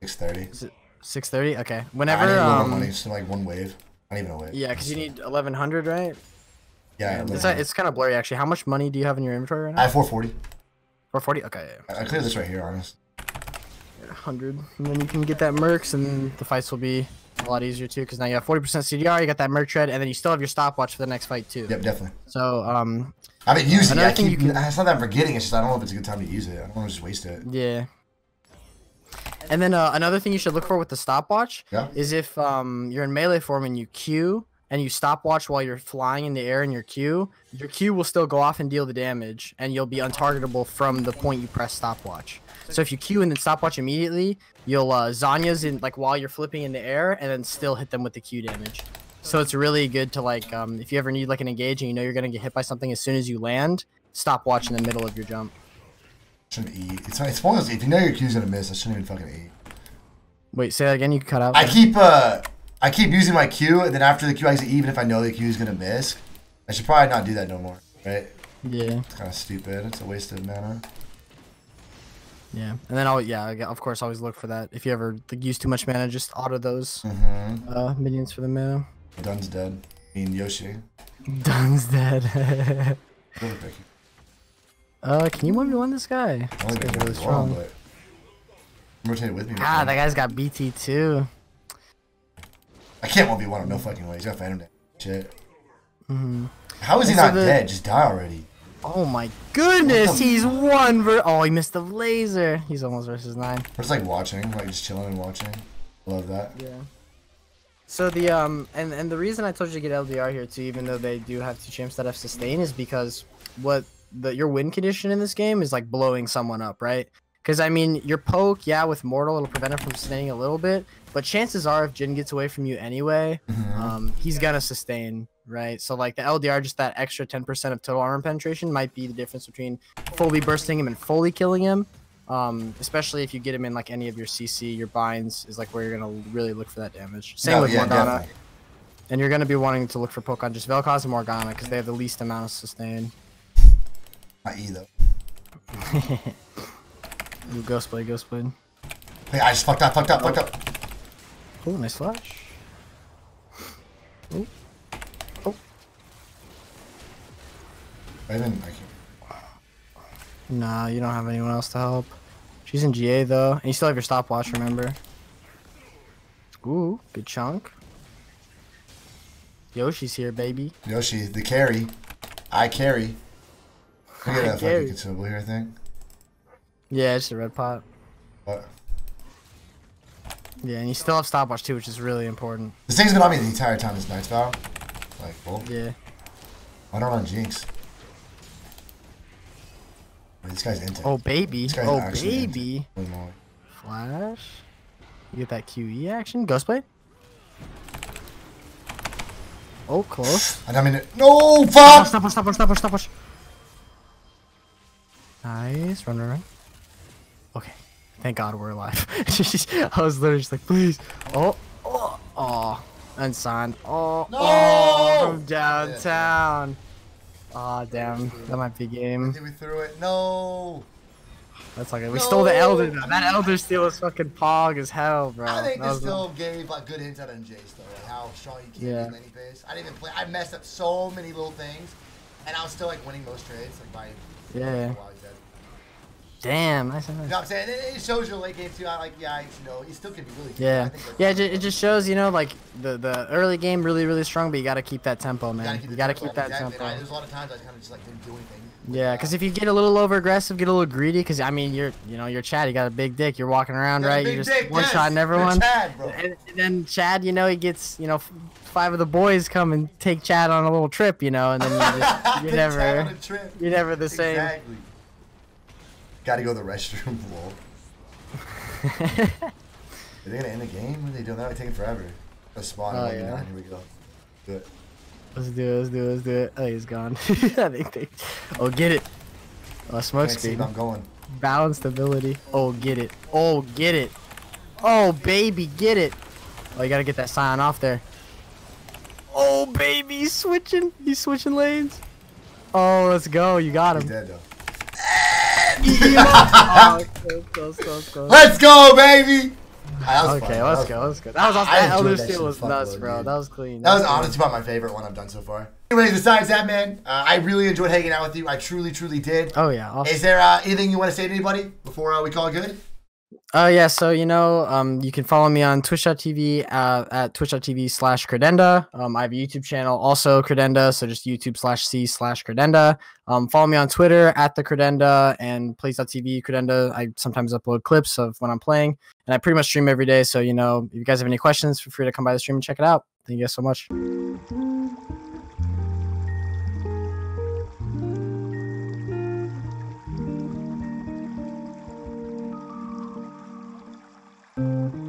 Six thirty. Six thirty. Okay. I Whenever, need a little more um, money, just like one wave. I don't even a wave. yeah, because you need eleven hundred, right? Yeah, It's it's kind of blurry actually. How much money do you have in your inventory right now? I have 440. Four forty. Okay, yeah. I I cleared this right here, honest. hundred, and then you can get that mercs, and the fights will be a lot easier too. Because now you have forty percent CDR, you got that merc tread, and then you still have your stopwatch for the next fight too. Yep, definitely. So, um, I haven't used it. Yet. I keep, can- It's not that I'm forgetting. It's just I don't know if it's a good time to use it. I don't want to just waste it. yeah. And then uh, another thing you should look for with the stopwatch Yeah. is if um, you're in melee form and you Q and you stopwatch while you're flying in the air in your Q, your Q will still go off and deal the damage, and you'll be untargetable from the point you press stopwatch. So if you Q and then stopwatch immediately, you'll uh, Zhonya's in like while you're flipping in the air, and then still hit them with the Q damage. So it's really good to like um, if you ever need like an engage and you know you're gonna get hit by something as soon as you land, stop watching the middle of your jump. Shouldn't eat. It's, it's one of those, if you know your Q's gonna miss, I shouldn't even fucking eat. Wait, say that again. You cut out. I keep uh, I keep using my Q, and then after the Q, I exit, even if I know the Q is gonna miss, I should probably not do that no more. Right? yeah. It's kind of stupid. It's a waste of mana. Yeah, and then I'll yeah, of course always look for that. If you ever like, use too much mana, just auto those Mm-hmm. uh, minions for the mana. Dun's dead. I mean Yoshi. Dun's dead. Really [laughs] uh, can you one v one this guy? I guy's been really strong. but rotate with me. God, man. that guy's got BT too. I can't one v one him. No fucking way. He's got phantom damage. Shit. hmm How is he not the- dead? Just die already. Oh my goodness, he's one ver. Oh, he missed the laser. He's almost versus nine. Just like watching, like just chilling and watching. Love that. Yeah. So the um and and the reason I told you to get LDR here too, even though they do have two champs that have sustain, is because what the your win condition in this game is like blowing someone up, right? Because I mean, your poke, yeah, with mortal, it'll prevent him from sustaining a little bit, but chances are, if Jhin gets away from you anyway, Mhm. um, he's gonna sustain, right? So like the LDR, just that extra 10% of total armor penetration might be the difference between fully bursting him and fully killing him. Um, especially if you get him in like any of your CC, your binds is like where you're gonna really look for that damage. Same No, with yeah, Morgana, definitely. and you're gonna be wanting to look for poke on just Vel'Koz and Morgana because they have the least amount of sustain. Not E though. [laughs] Ooh, Ghostblade, Ghostblade. Hey, I just fucked up, fucked up, fucked up. Oh, nice flash. Ooh. Oh. I didn't. I can't. Nah, you don't have anyone else to help. She's in GA though, and you still have your stopwatch. Remember? Ooh, good chunk. Yoshi's here, baby. Yoshi, the carry. I carry. Look at that carry. fucking consumable here thing. Yeah, it's a red pot. What? Yeah, and you still have stopwatch too, which is really important. This thing's been on me the entire time. This Knight's Vow. Like, well, Yeah. I don't I run Jinx? This guy's into. Oh baby. Oh baby. Flash. You get that QE action. Ghostblade. Oh, close. I'm in it. No, fuck! stopwatch, stopwatch, stopwatch, stopwatch. Nice. Run, run, run. Okay. Thank God we're alive. [laughs] I was literally just like, please. Oh, oh, oh. Unsigned. Oh, No! oh, from downtown. Aw, damn. That might be game. We threw it? No. That's okay. We stole the Elder. That Elder steal is fucking pog as hell, bro. I think That this still gave like good insight on Jayce though, like how strong you can Yeah. be in any phase. I didn't even play. I messed up so many little things, and I was still like winning most trades like by. Yeah. While he's dead. Damn. I said. You know what I'm saying? It, it shows your late game too. I like yeah, you know, he still can be really good. Yeah, yeah. It, it just shows, you know, like the the early game really really strong, but you gotta keep that tempo, you man. gotta keep, You gotta tempo keep that exactly. tempo. I, there's a lot of times I kind of just like didn't do anything. Yeah, because if you get a little over aggressive, get a little greedy, because I mean, you're you know you're Chad, you got a big dick, you're walking around, right? You're just one shotting everyone. Chad, bro. And, and then Chad, you know, he gets you know f- five of the boys come and take Chad on a little trip, you know, and then you just [laughs] you're Take Chad on never you're never the same. Exactly. Gotta go to the [laughs] restroom. Lol. Are they gonna end the game? What are they doing? That might take forever. A spawn. Oh, yeah. Here we go. Do it. Let's do it. Let's do it. Let's do it. Oh, he's gone. [laughs] I think they. Oh, get it. Oh, smoke screen. I'm going. Balanced ability. Oh, get it. Oh, get it. Oh, baby, get it. Oh, you gotta get that sign off there. Oh, baby, he's switching. He's switching lanes. Oh, let's go. You got He's him. Oh, close, close, close. Let's go, baby. Okay, fun. let's go. Let's go. That was awesome. That Elder that Steel was nuts, bro. dude. That was clean. That was clean. honestly about my favorite one I've done so far. Anyways, besides that, man, uh, I really enjoyed hanging out with you. I truly, truly did. Oh yeah. Awesome. Is there uh, anything you want to say to anybody before uh, we call it good? Oh yeah, so you know, um, you can follow me on Twitch.tv uh, at Twitch.tv slash Credenda. Um, I have a YouTube channel, also Credenda, so just YouTube slash C slash Credenda. Um, follow me on Twitter at the Credenda and Plays.tv Credenda. I sometimes upload clips of when I'm playing, and I pretty much stream every day. So you know, if you guys have any questions, feel free to come by the stream and check it out. Thank you guys so much. Mm-hmm.